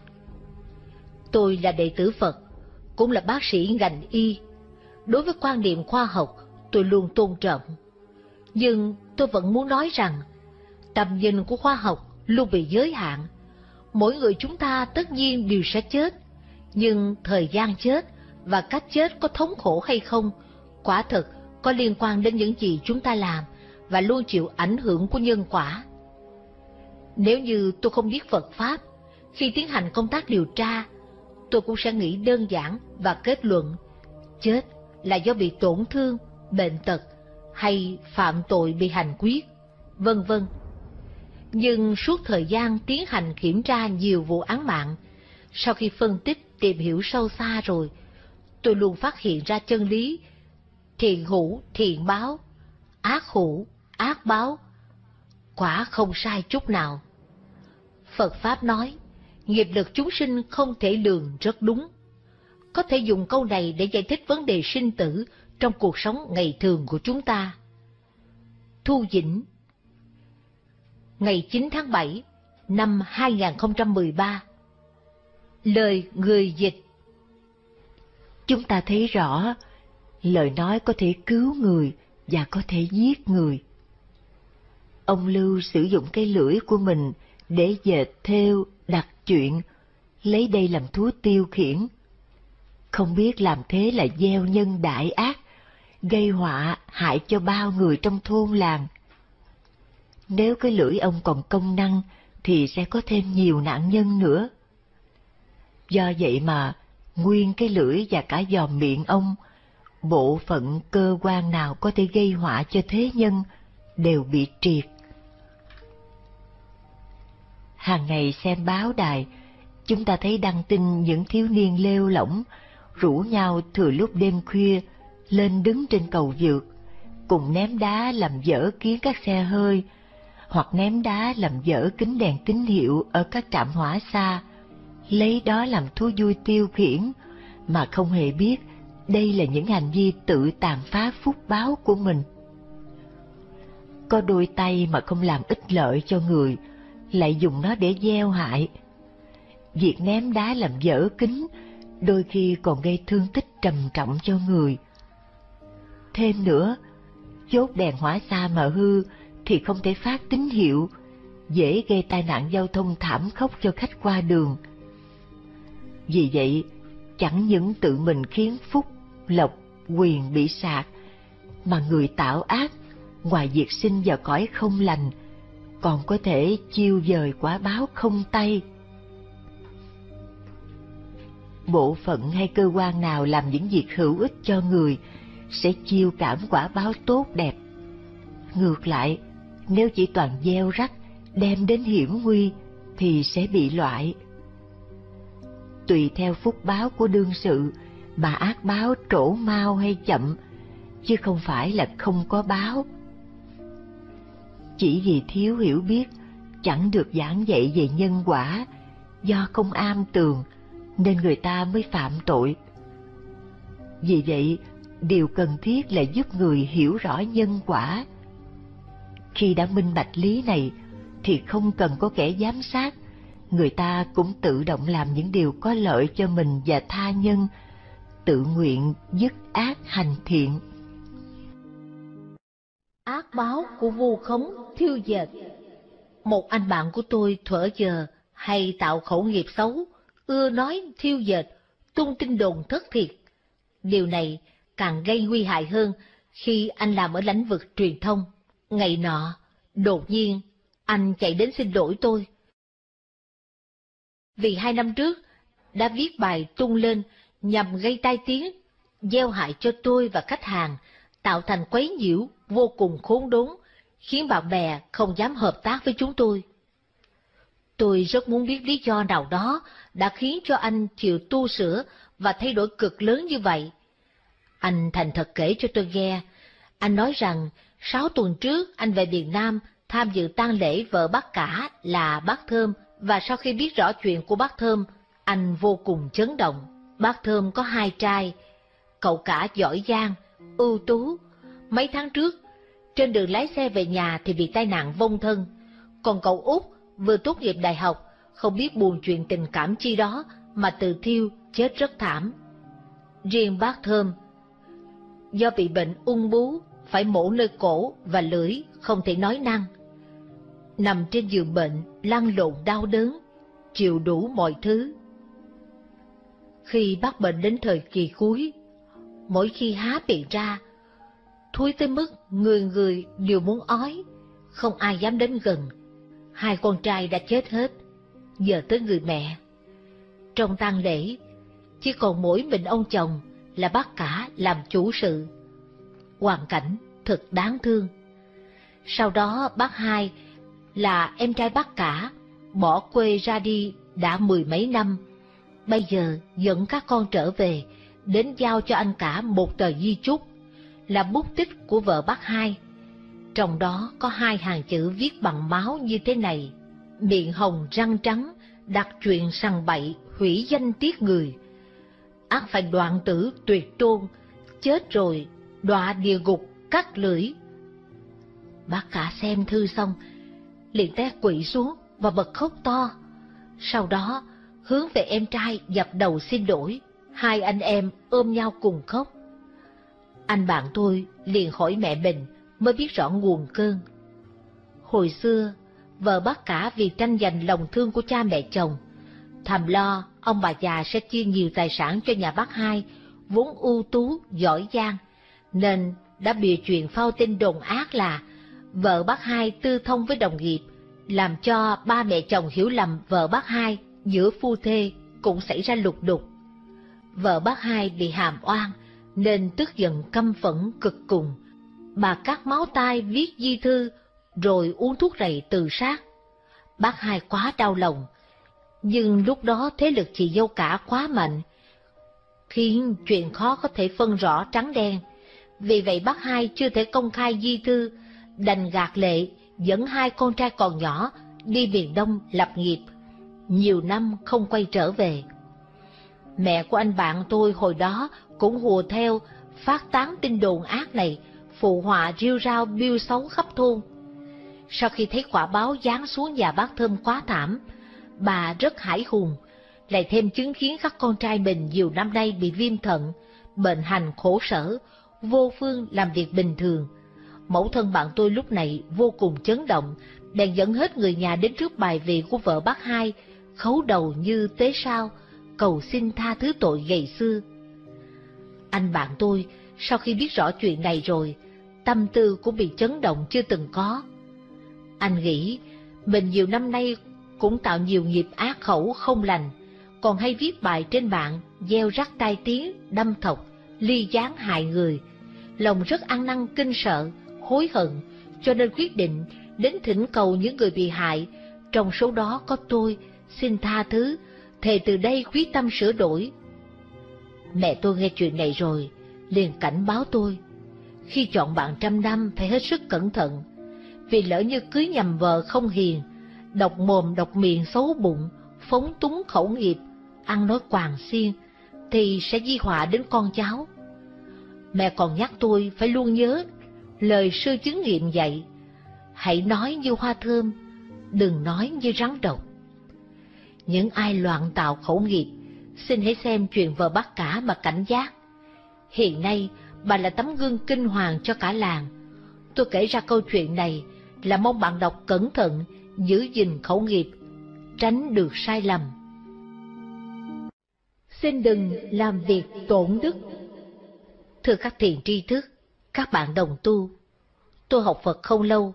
Tôi là đệ tử Phật, cũng là bác sĩ ngành y. Đối với quan điểm khoa học, tôi luôn tôn trọng. Nhưng tôi vẫn muốn nói rằng, tầm nhìn của khoa học luôn bị giới hạn. Mỗi người chúng ta tất nhiên đều sẽ chết, nhưng thời gian chết và cách chết có thống khổ hay không, quả thực có liên quan đến những gì chúng ta làm và luôn chịu ảnh hưởng của nhân quả. Nếu như tôi không biết Phật Pháp, khi tiến hành công tác điều tra, tôi cũng sẽ nghĩ đơn giản và kết luận, chết là do bị tổn thương, bệnh tật hay phạm tội bị hành quyết, vân vân. Nhưng suốt thời gian tiến hành kiểm tra nhiều vụ án mạng, sau khi phân tích tìm hiểu sâu xa rồi, tôi luôn phát hiện ra chân lý thiện hữu thiện báo, ác hữu ác báo, quả không sai chút nào. Phật Pháp nói, nghiệp lực chúng sinh không thể lường rất đúng. Có thể dùng câu này để giải thích vấn đề sinh tử trong cuộc sống ngày thường của chúng ta. Thu Dĩnh Ngày 9 tháng 7 năm 2013 Lời người dịch Chúng ta thấy rõ, lời nói có thể cứu người và có thể giết người. Ông Lưu sử dụng cái lưỡi của mình để dệt theo, đặt chuyện, lấy đây làm thú tiêu khiển. Không biết làm thế là gieo nhân đại ác, gây họa hại cho bao người trong thôn làng. Nếu cái lưỡi ông còn công năng, thì sẽ có thêm nhiều nạn nhân nữa. Do vậy mà, nguyên cái lưỡi và cả dòm miệng ông, bộ phận cơ quan nào có thể gây họa cho thế nhân, đều bị triệt. Hàng ngày xem báo đài, chúng ta thấy đăng tin những thiếu niên lêu lỏng, rủ nhau thừa lúc đêm khuya, lên đứng trên cầu vượt, cùng ném đá làm dở kiến các xe hơi, hoặc ném đá làm dở kính đèn tín hiệu ở các trạm hỏa xa, lấy đó làm thú vui tiêu khiển, mà không hề biết đây là những hành vi tự tàn phá phúc báo của mình. Có đôi tay mà không làm ích lợi cho người, lại dùng nó để gieo hại. Việc ném đá làm dở kính đôi khi còn gây thương tích trầm trọng cho người. Thêm nữa, chốt đèn hỏa xa mà hư thì không thể phát tín hiệu, dễ gây tai nạn giao thông thảm khốc cho khách qua đường. Vì vậy, chẳng những tự mình khiến phúc, lộc, quyền bị sạc, mà người tạo ác, ngoài việc sinh vào cõi không lành, còn có thể chiêu dời quả báo không tay. Bộ phận hay cơ quan nào làm những việc hữu ích cho người sẽ chiêu cảm quả báo tốt đẹp. Ngược lại, nếu chỉ toàn gieo rắc, đem đến hiểm nguy, thì sẽ bị loại. Tùy theo phúc báo của đương sự mà ác báo trổ mau hay chậm, chứ không phải là không có báo. Chỉ vì thiếu hiểu biết, chẳng được giảng dạy về nhân quả, do không am tường, nên người ta mới phạm tội. Vì vậy, điều cần thiết là giúp người hiểu rõ nhân quả. Khi đã minh bạch lý này, thì không cần có kẻ giám sát, người ta cũng tự động làm những điều có lợi cho mình và tha nhân, tự nguyện dứt ác hành thiện. Ác báo của vu khống thiêu dệt Một anh bạn của tôi thuở giờ hay tạo khẩu nghiệp xấu, ưa nói thiêu dệt, tung tin đồn thất thiệt. Điều này càng gây nguy hại hơn khi anh làm ở lĩnh vực truyền thông. Ngày nọ, đột nhiên, anh chạy đến xin lỗi tôi. Vì hai năm trước, đã viết bài tung lên nhằm gây tai tiếng, gieo hại cho tôi và khách hàng, tạo thành quấy nhiễu vô cùng khốn đốn, khiến bạn bè không dám hợp tác với chúng tôi. Tôi rất muốn biết lý do nào đó đã khiến cho anh chịu tu sửa và thay đổi cực lớn như vậy. Anh thành thật kể cho tôi nghe, anh nói rằng sáu tuần trước anh về Việt Nam tham dự tang lễ vợ bác cả là bác Thơm và sau khi biết rõ chuyện của bác Thơm, anh vô cùng chấn động. Bác Thơm có hai trai, cậu cả giỏi giang, ưu tú. Mấy tháng trước, trên đường lái xe về nhà thì bị tai nạn vong thân, còn cậu út vừa tốt nghiệp đại học, không biết buồn chuyện tình cảm chi đó mà tự thiêu chết rất thảm. Riêng bác Thơm, do bị bệnh ung bú, phải mổ nơi cổ và lưỡi, không thể nói năng. Nằm trên giường bệnh, lăn lộn đau đớn, chịu đủ mọi thứ. Khi bác bệnh đến thời kỳ cuối, mỗi khi há miệng ra, thúi tới mức người người đều muốn ói, không ai dám đến gần. Hai con trai đã chết hết, giờ tới người mẹ. Trong tang lễ, chỉ còn mỗi mình ông chồng là bác cả làm chủ sự. Hoàn cảnh thật đáng thương. Sau đó bác hai là em trai bác cả, bỏ quê ra đi đã mười mấy năm. Bây giờ dẫn các con trở về, đến giao cho anh cả một tờ di chúc, là bút tích của vợ bác hai. Trong đó có hai hàng chữ viết bằng máu như thế này, miệng hồng răng trắng, đặt chuyện sằng bậy, hủy danh tiết người. Ác phải đoạn tử tuyệt trôn, chết rồi, đọa địa ngục, cắt lưỡi. Bác cả xem thư xong, liền té quỵ xuống và bật khóc to. Sau đó, hướng về em trai dập đầu xin lỗi, hai anh em ôm nhau cùng khóc. Anh bạn tôi liền hỏi mẹ mình mới biết rõ nguồn cơn. Hồi xưa, vợ bác cả vì tranh giành lòng thương của cha mẹ chồng, thầm lo ông bà già sẽ chia nhiều tài sản cho nhà bác hai, vốn ưu tú, giỏi giang, nên đã bịa chuyện phao tin đồn ác là vợ bác hai tư thông với đồng nghiệp, làm cho ba mẹ chồng hiểu lầm vợ bác hai giữa phu thê cũng xảy ra lục đục. Vợ bác hai bị hàm oan, nên tức giận căm phẫn cực cùng. Bà cắt máu tai viết di thư, rồi uống thuốc rầy tự sát. Bác hai quá đau lòng, nhưng lúc đó thế lực chị dâu cả quá mạnh, khiến chuyện khó có thể phân rõ trắng đen. Vì vậy bác hai chưa thể công khai di thư, đành gạt lệ dẫn hai con trai còn nhỏ đi miền Đông lập nghiệp, nhiều năm không quay trở về. Mẹ của anh bạn tôi hồi đó cũng hùa theo, phát tán tin đồn ác này, phụ họa riêu rao biêu xấu khắp thôn. Sau khi thấy quả báo giáng xuống nhà bác Thơm quá thảm, bà rất hải hùng, lại thêm chứng kiến các con trai mình nhiều năm nay bị viêm thận, bệnh hành khổ sở, vô phương làm việc bình thường. Mẫu thân bạn tôi lúc này vô cùng chấn động, bèn dẫn hết người nhà đến trước bài vị của vợ bác hai, khấu đầu như tế sao, cầu xin tha thứ tội gầy xưa. Anh bạn tôi, sau khi biết rõ chuyện này rồi, tâm tư cũng bị chấn động chưa từng có. Anh nghĩ, mình nhiều năm nay cũng tạo nhiều nghiệp ác khẩu không lành, còn hay viết bài trên mạng, gieo rắc tai tiếng, đâm thọc, ly gián hại người. Lòng rất ăn năn kinh sợ, hối hận, cho nên quyết định đến thỉnh cầu những người bị hại, trong số đó có tôi, xin tha thứ, thề từ đây quyết tâm sửa đổi. Mẹ tôi nghe chuyện này rồi, liền cảnh báo tôi, khi chọn bạn trăm năm phải hết sức cẩn thận, vì lỡ như cưới nhầm vợ không hiền, độc mồm độc miệng xấu bụng, phóng túng khẩu nghiệp, ăn nói quàng xiên, thì sẽ di họa đến con cháu. Mẹ còn nhắc tôi phải luôn nhớ lời sư chứng nghiệm dạy, hãy nói như hoa thơm, đừng nói như rắn độc. Những ai loạn tạo khẩu nghiệp, xin hãy xem chuyện vợ bắt cả mà cảnh giác. Hiện nay, bà là tấm gương kinh hoàng cho cả làng. Tôi kể ra câu chuyện này là mong bạn đọc cẩn thận, giữ gìn khẩu nghiệp, tránh được sai lầm. Xin đừng làm việc tổn đức. Thưa các thiền tri thức, các bạn đồng tu, tôi học Phật không lâu.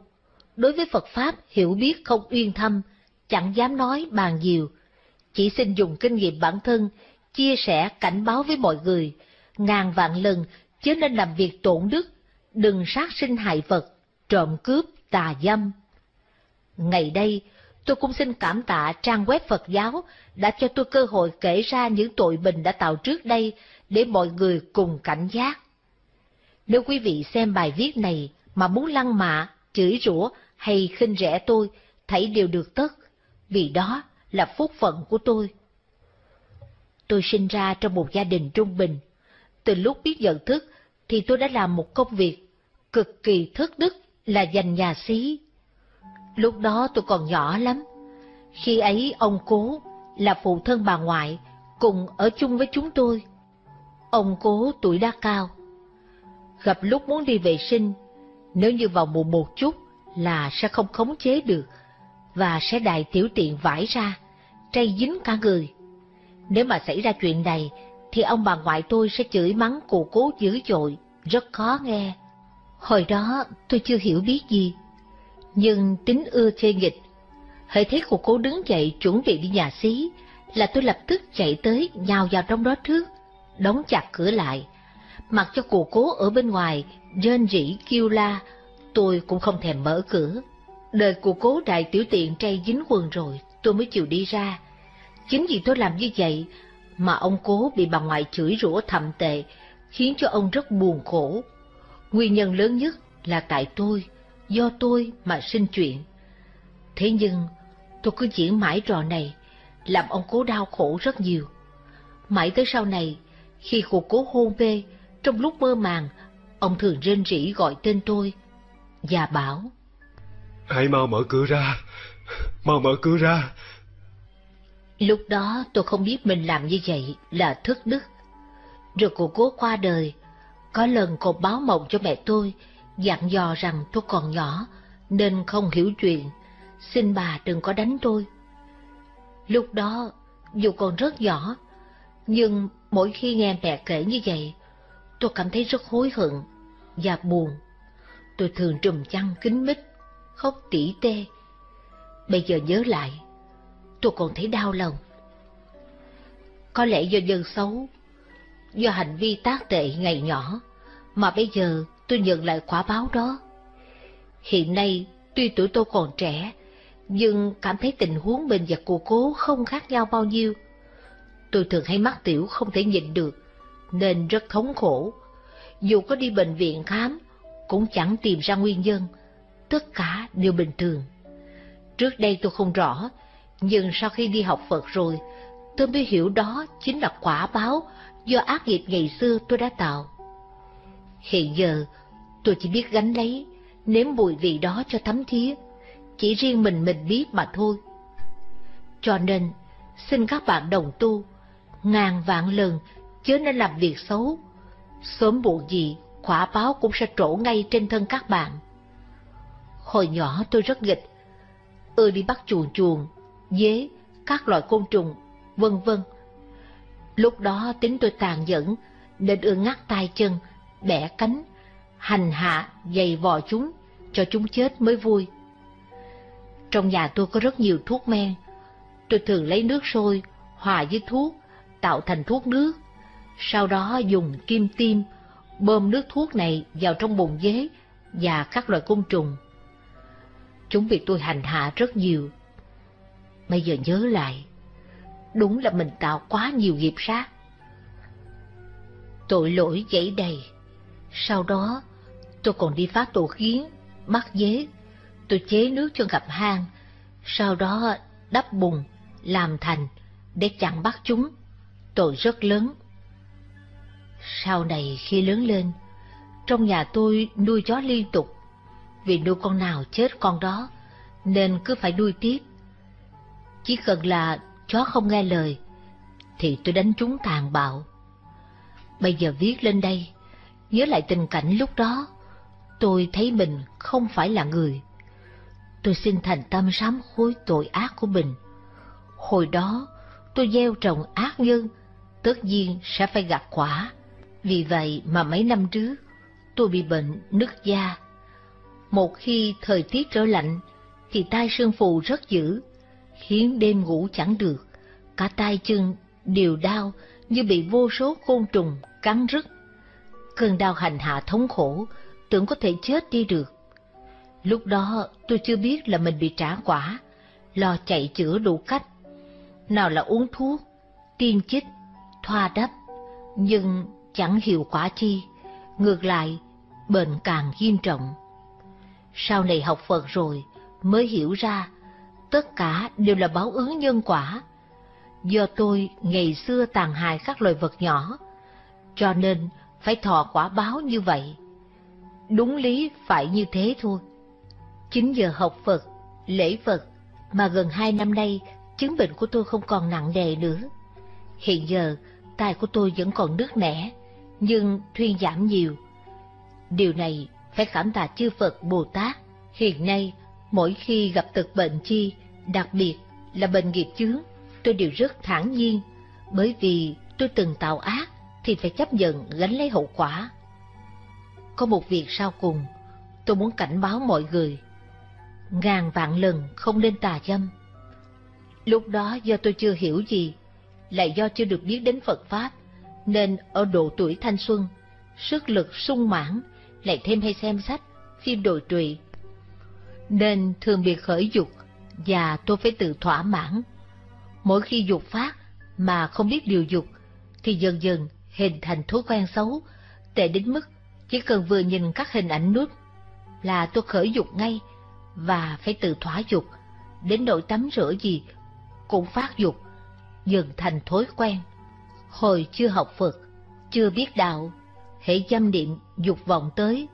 Đối với Phật Pháp hiểu biết không uyên thâm, chẳng dám nói bàn nhiều, chỉ xin dùng kinh nghiệm bản thân, chia sẻ cảnh báo với mọi người, ngàn vạn lần chứ nên làm việc tổn đức, đừng sát sinh hại vật, trộm cướp, tà dâm. Ngày đây, tôi cũng xin cảm tạ trang web Phật giáo đã cho tôi cơ hội kể ra những tội bình đã tạo trước đây để mọi người cùng cảnh giác. Nếu quý vị xem bài viết này mà muốn lăng mạ, chửi rủa hay khinh rẻ tôi, thấy đều được tất, vì đó là phúc phận của tôi. Tôi sinh ra trong một gia đình trung bình. Từ lúc biết nhận thức thì tôi đã làm một công việc cực kỳ thất đức là giành nhà xí. Lúc đó tôi còn nhỏ lắm. Khi ấy ông cố là phụ thân bà ngoại cùng ở chung với chúng tôi. Ông cố tuổi đã cao. Gặp lúc muốn đi vệ sinh, nếu như vào mùa một chút là sẽ không khống chế được và sẽ đại tiểu tiện vải ra, trây dính cả người. Nếu mà xảy ra chuyện này, thì ông bà ngoại tôi sẽ chửi mắng cụ cố dữ dội, rất khó nghe. Hồi đó tôi chưa hiểu biết gì, nhưng tính ưa chê nghịch. Hãy thấy cụ cố đứng dậy chuẩn bị đi nhà xí, là tôi lập tức chạy tới nhào vào trong đó trước, đóng chặt cửa lại. Mặc cho cụ cố ở bên ngoài, rên rỉ kêu la, tôi cũng không thèm mở cửa. Đời cụ cố đại tiểu tiện tray dính quần rồi, tôi mới chịu đi ra. Chính vì tôi làm như vậy mà ông cố bị bà ngoại chửi rủa thậm tệ, khiến cho ông rất buồn khổ. Nguyên nhân lớn nhất là tại tôi, do tôi mà sinh chuyện. Thế nhưng, tôi cứ diễn mãi trò này, làm ông cố đau khổ rất nhiều. Mãi tới sau này, khi cụ cố hôn mê, trong lúc mơ màng, ông thường rên rỉ gọi tên tôi và bảo Hãy mau mở cửa ra, mau mở cửa ra. Lúc đó tôi không biết mình làm như vậy là thức đức. Rồi cô cố qua đời, có lần cô báo mộng cho mẹ tôi, dặn dò rằng tôi còn nhỏ, nên không hiểu chuyện, xin bà đừng có đánh tôi. Lúc đó, dù còn rất nhỏ, nhưng mỗi khi nghe mẹ kể như vậy, tôi cảm thấy rất hối hận và buồn. Tôi thường trùm chăn kính mít, khóc tỉ tê. Bây giờ nhớ lại, tôi còn thấy đau lòng. Có lẽ do dân xấu, do hành vi tác tệ ngày nhỏ, mà bây giờ tôi nhận lại quả báo đó. Hiện nay, tuy tuổi tôi còn trẻ, nhưng cảm thấy tình huống mình và cô cố không khác nhau bao nhiêu. Tôi thường hay mắc tiểu không thể nhịn được, nên rất thống khổ. Dù có đi bệnh viện khám, cũng chẳng tìm ra nguyên nhân, tất cả đều bình thường. Trước đây tôi không rõ, nhưng sau khi đi học Phật rồi, tôi mới hiểu đó chính là quả báo do ác nghiệp ngày xưa tôi đã tạo. Hiện giờ, tôi chỉ biết gánh lấy, nếm mùi vị đó cho thấm thía, chỉ riêng mình mình biết mà thôi. Cho nên, xin các bạn đồng tu, ngàn vạn lần chớ nên làm việc xấu. Sớm muộn gì, quả báo cũng sẽ trổ ngay trên thân các bạn. Hồi nhỏ tôi rất nghịch, ưa đi bắt chuồn chuồn, dế, các loại côn trùng, vân vân. Lúc đó tính tôi tàn nhẫn, nên ưa ngắt tay chân, bẻ cánh, hành hạ, giày vò chúng, cho chúng chết mới vui. Trong nhà tôi có rất nhiều thuốc men, tôi thường lấy nước sôi, hòa với thuốc, tạo thành thuốc nước, sau đó dùng kim tiêm, bơm nước thuốc này vào trong bồn dế và các loại côn trùng. Chúng bị tôi hành hạ rất nhiều. Bây giờ nhớ lại, đúng là mình tạo quá nhiều nghiệp sát. Tội lỗi dẫy đầy. Sau đó, tôi còn đi phá tổ kiến, bắt dế. Tôi chế nước cho gặp hang, sau đó đắp bùn, làm thành, để chặn bắt chúng. Tội rất lớn. Sau này khi lớn lên, trong nhà tôi nuôi chó liên tục, vì nuôi con nào chết con đó, nên cứ phải nuôi tiếp. Chỉ cần là chó không nghe lời, thì tôi đánh chúng tàn bạo. Bây giờ viết lên đây, nhớ lại tình cảnh lúc đó, tôi thấy mình không phải là người. Tôi xin thành tâm sám hối tội ác của mình. Hồi đó, tôi gieo trồng ác nhân, tất nhiên sẽ phải gặt quả. Vì vậy mà mấy năm trước, tôi bị bệnh nứt da. Một khi thời tiết trở lạnh, thì tai sương phù rất dữ, khiến đêm ngủ chẳng được, cả tay chân đều đau như bị vô số côn trùng cắn rứt. Cơn đau hành hạ thống khổ, tưởng có thể chết đi được. Lúc đó tôi chưa biết là mình bị trả quả, lo chạy chữa đủ cách. Nào là uống thuốc, tiêm chích, thoa đắp, nhưng chẳng hiệu quả chi, ngược lại, bệnh càng nghiêm trọng. Sau này học Phật rồi mới hiểu ra, tất cả đều là báo ứng nhân quả. Do tôi ngày xưa tàn hại các loài vật nhỏ, cho nên phải thọ quả báo như vậy. Đúng lý phải như thế thôi. Chính giờ học Phật, lễ Phật, mà gần hai năm nay chứng bệnh của tôi không còn nặng nề nữa. Hiện giờ, tai của tôi vẫn còn nước nẻ, nhưng thuyên giảm nhiều. Điều này phải cảm tạ chư Phật Bồ Tát. Hiện nay, mỗi khi gặp tật bệnh chi, đặc biệt là bệnh nghiệp chướng, tôi đều rất thản nhiên, bởi vì tôi từng tạo ác thì phải chấp nhận gánh lấy hậu quả. Có một việc sau cùng, tôi muốn cảnh báo mọi người. Ngàn vạn lần không nên tà dâm. Lúc đó do tôi chưa hiểu gì, lại do chưa được biết đến Phật Pháp, nên ở độ tuổi thanh xuân, sức lực sung mãn, lại thêm hay xem sách, phim đồi trụy. Nên thường bị khởi dục và tôi phải tự thỏa mãn. Mỗi khi dục phát mà không biết điều dục, thì dần dần hình thành thói quen xấu, tệ đến mức chỉ cần vừa nhìn các hình ảnh nút là tôi khởi dục ngay và phải tự thỏa dục, đến nỗi tắm rửa gì cũng phát dục, dần thành thói quen. Hồi chưa học Phật, chưa biết đạo, hệ dâm niệm dục vọng tới,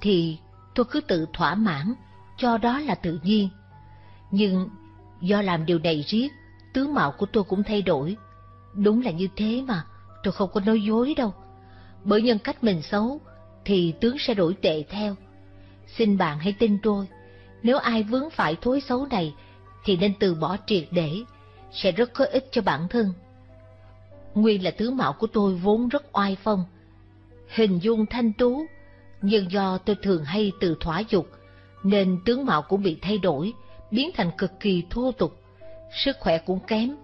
thì tôi cứ tự thỏa mãn, cho đó là tự nhiên. Nhưng do làm điều này riết, tướng mạo của tôi cũng thay đổi. Đúng là như thế mà, tôi không có nói dối đâu. Bởi nhân cách mình xấu, thì tướng sẽ đổi tệ theo. Xin bạn hãy tin tôi, nếu ai vướng phải thối xấu này, thì nên từ bỏ triệt để, sẽ rất có ích cho bản thân. Nguyên là tướng mạo của tôi vốn rất oai phong, hình dung thanh tú, nhưng do tôi thường hay từ thỏa dục, nên tướng mạo cũng bị thay đổi, biến thành cực kỳ thô tục, sức khỏe cũng kém.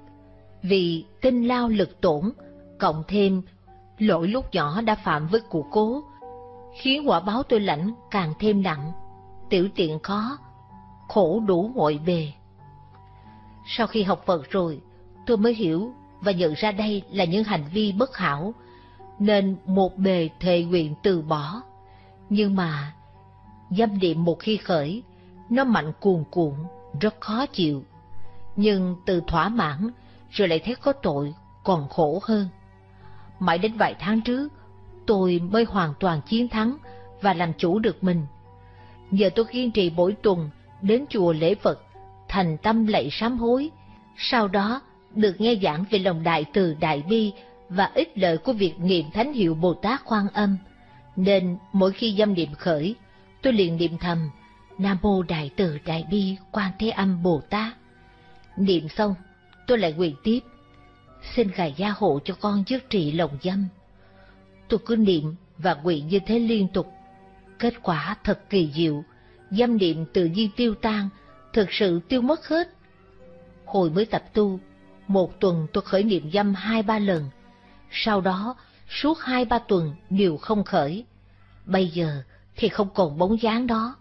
Vì tinh lao lực tổn, cộng thêm lỗi lúc nhỏ đã phạm với cụ cố, khiến quả báo tôi lãnh càng thêm nặng, tiểu tiện khó, khổ đủ mọi bề. Sau khi học Phật rồi, tôi mới hiểu và nhận ra đây là những hành vi bất hảo, nên một bề thề nguyện từ bỏ. Nhưng mà, dâm niệm một khi khởi, nó mạnh cuồn cuộn, rất khó chịu. Nhưng từ thỏa mãn, rồi lại thấy có tội, còn khổ hơn. Mãi đến vài tháng trước, tôi mới hoàn toàn chiến thắng và làm chủ được mình. Giờ tôi kiên trì mỗi tuần đến chùa lễ Phật, thành tâm lạy sám hối, sau đó được nghe giảng về lòng đại từ đại bi và ích lợi của việc niệm thánh hiệu Bồ Tát Quan Âm, nên mỗi khi dâm niệm khởi, tôi liền niệm thầm Nam Mô Đại Từ Đại Bi Quan Thế Âm Bồ Tát. Niệm xong, tôi lại quyền tiếp, xin Ngài gia hộ cho con dứt trị lòng dâm. Tôi cứ niệm và nguyện như thế liên tục. Kết quả thật kỳ diệu, dâm niệm tự nhiên tiêu tan, thực sự tiêu mất hết. Hồi mới tập tu, một tuần tôi khởi niệm dâm hai ba lần, sau đó suốt hai ba tuần đều không khởi. Bây giờ thì không còn bóng dáng đó,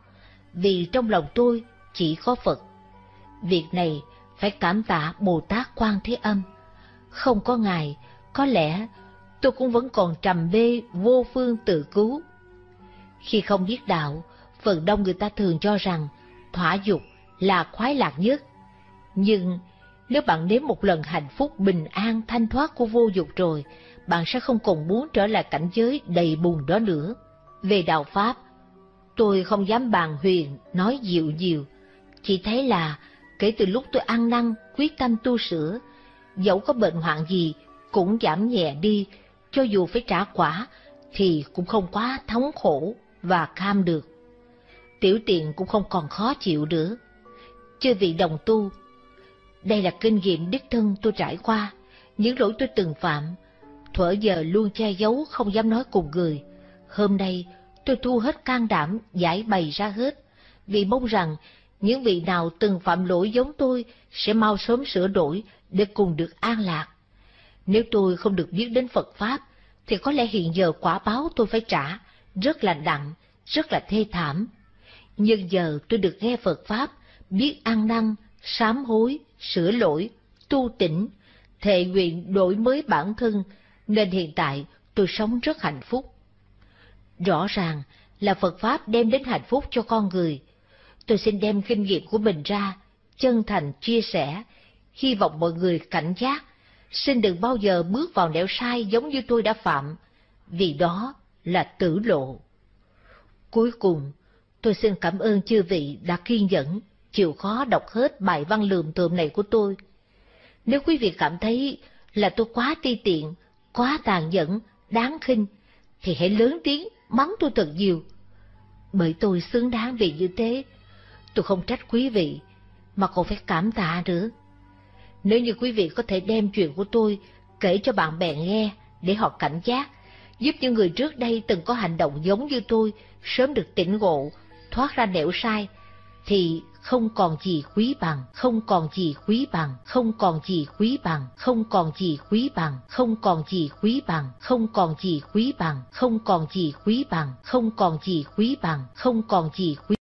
vì trong lòng tôi chỉ có Phật. Việc này phải cảm tạ Bồ Tát Quan Thế Âm. Không có Ngài, có lẽ tôi cũng vẫn còn trầm bê vô phương tự cứu. Khi không biết đạo, phần đông người ta thường cho rằng thỏa dục là khoái lạc nhất. Nhưng nếu bạn nếm một lần hạnh phúc bình an thanh thoát của vô dục rồi, bạn sẽ không còn muốn trở lại cảnh giới đầy buồn đó nữa. Về đạo Pháp, tôi không dám bàn huyền, nói dịu dịu, chỉ thấy là kể từ lúc tôi ăn năn, quyết tâm tu sửa, dẫu có bệnh hoạn gì cũng giảm nhẹ đi, cho dù phải trả quả thì cũng không quá thống khổ và cam được. Tiểu tiện cũng không còn khó chịu nữa. Chưa vị đồng tu, đây là kinh nghiệm đích thân tôi trải qua, những lỗi tôi từng phạm, thuở giờ luôn che giấu không dám nói cùng người. Hôm nay tôi thu hết can đảm giải bày ra hết, vì mong rằng những vị nào từng phạm lỗi giống tôi sẽ mau sớm sửa đổi để cùng được an lạc. Nếu tôi không được biết đến Phật Pháp, thì có lẽ hiện giờ quả báo tôi phải trả, rất là nặng, rất là thê thảm. Nhưng giờ tôi được nghe Phật Pháp, biết ăn năn, sám hối, sửa lỗi, tu tỉnh, thệ nguyện đổi mới bản thân, nên hiện tại tôi sống rất hạnh phúc. Rõ ràng là Phật Pháp đem đến hạnh phúc cho con người. Tôi xin đem kinh nghiệm của mình ra, chân thành chia sẻ, hy vọng mọi người cảnh giác, xin đừng bao giờ bước vào nẻo sai giống như tôi đã phạm, vì đó là tử lộ. Cuối cùng, tôi xin cảm ơn chư vị đã kiên nhẫn, chịu khó đọc hết bài văn lườm tườm này của tôi. Nếu quý vị cảm thấy là tôi quá ti tiện, quá tàn nhẫn, đáng khinh, thì hãy lớn tiếng mắng tôi thật nhiều. Bởi tôi xứng đáng vì như thế, tôi không trách quý vị, mà còn phải cảm tạ nữa. Nếu như quý vị có thể đem chuyện của tôi kể cho bạn bè nghe để họ cảnh giác, giúp những người trước đây từng có hành động giống như tôi sớm được tỉnh ngộ, thoát ra nẻo sai, thì không còn gì quý bằng, không còn gì quý bằng, không còn gì quý bằng, không còn gì quý bằng, không còn gì quý bằng, không còn gì quý bằng, không còn gì quý bằng, không còn gì quý bằng, không còn gì quý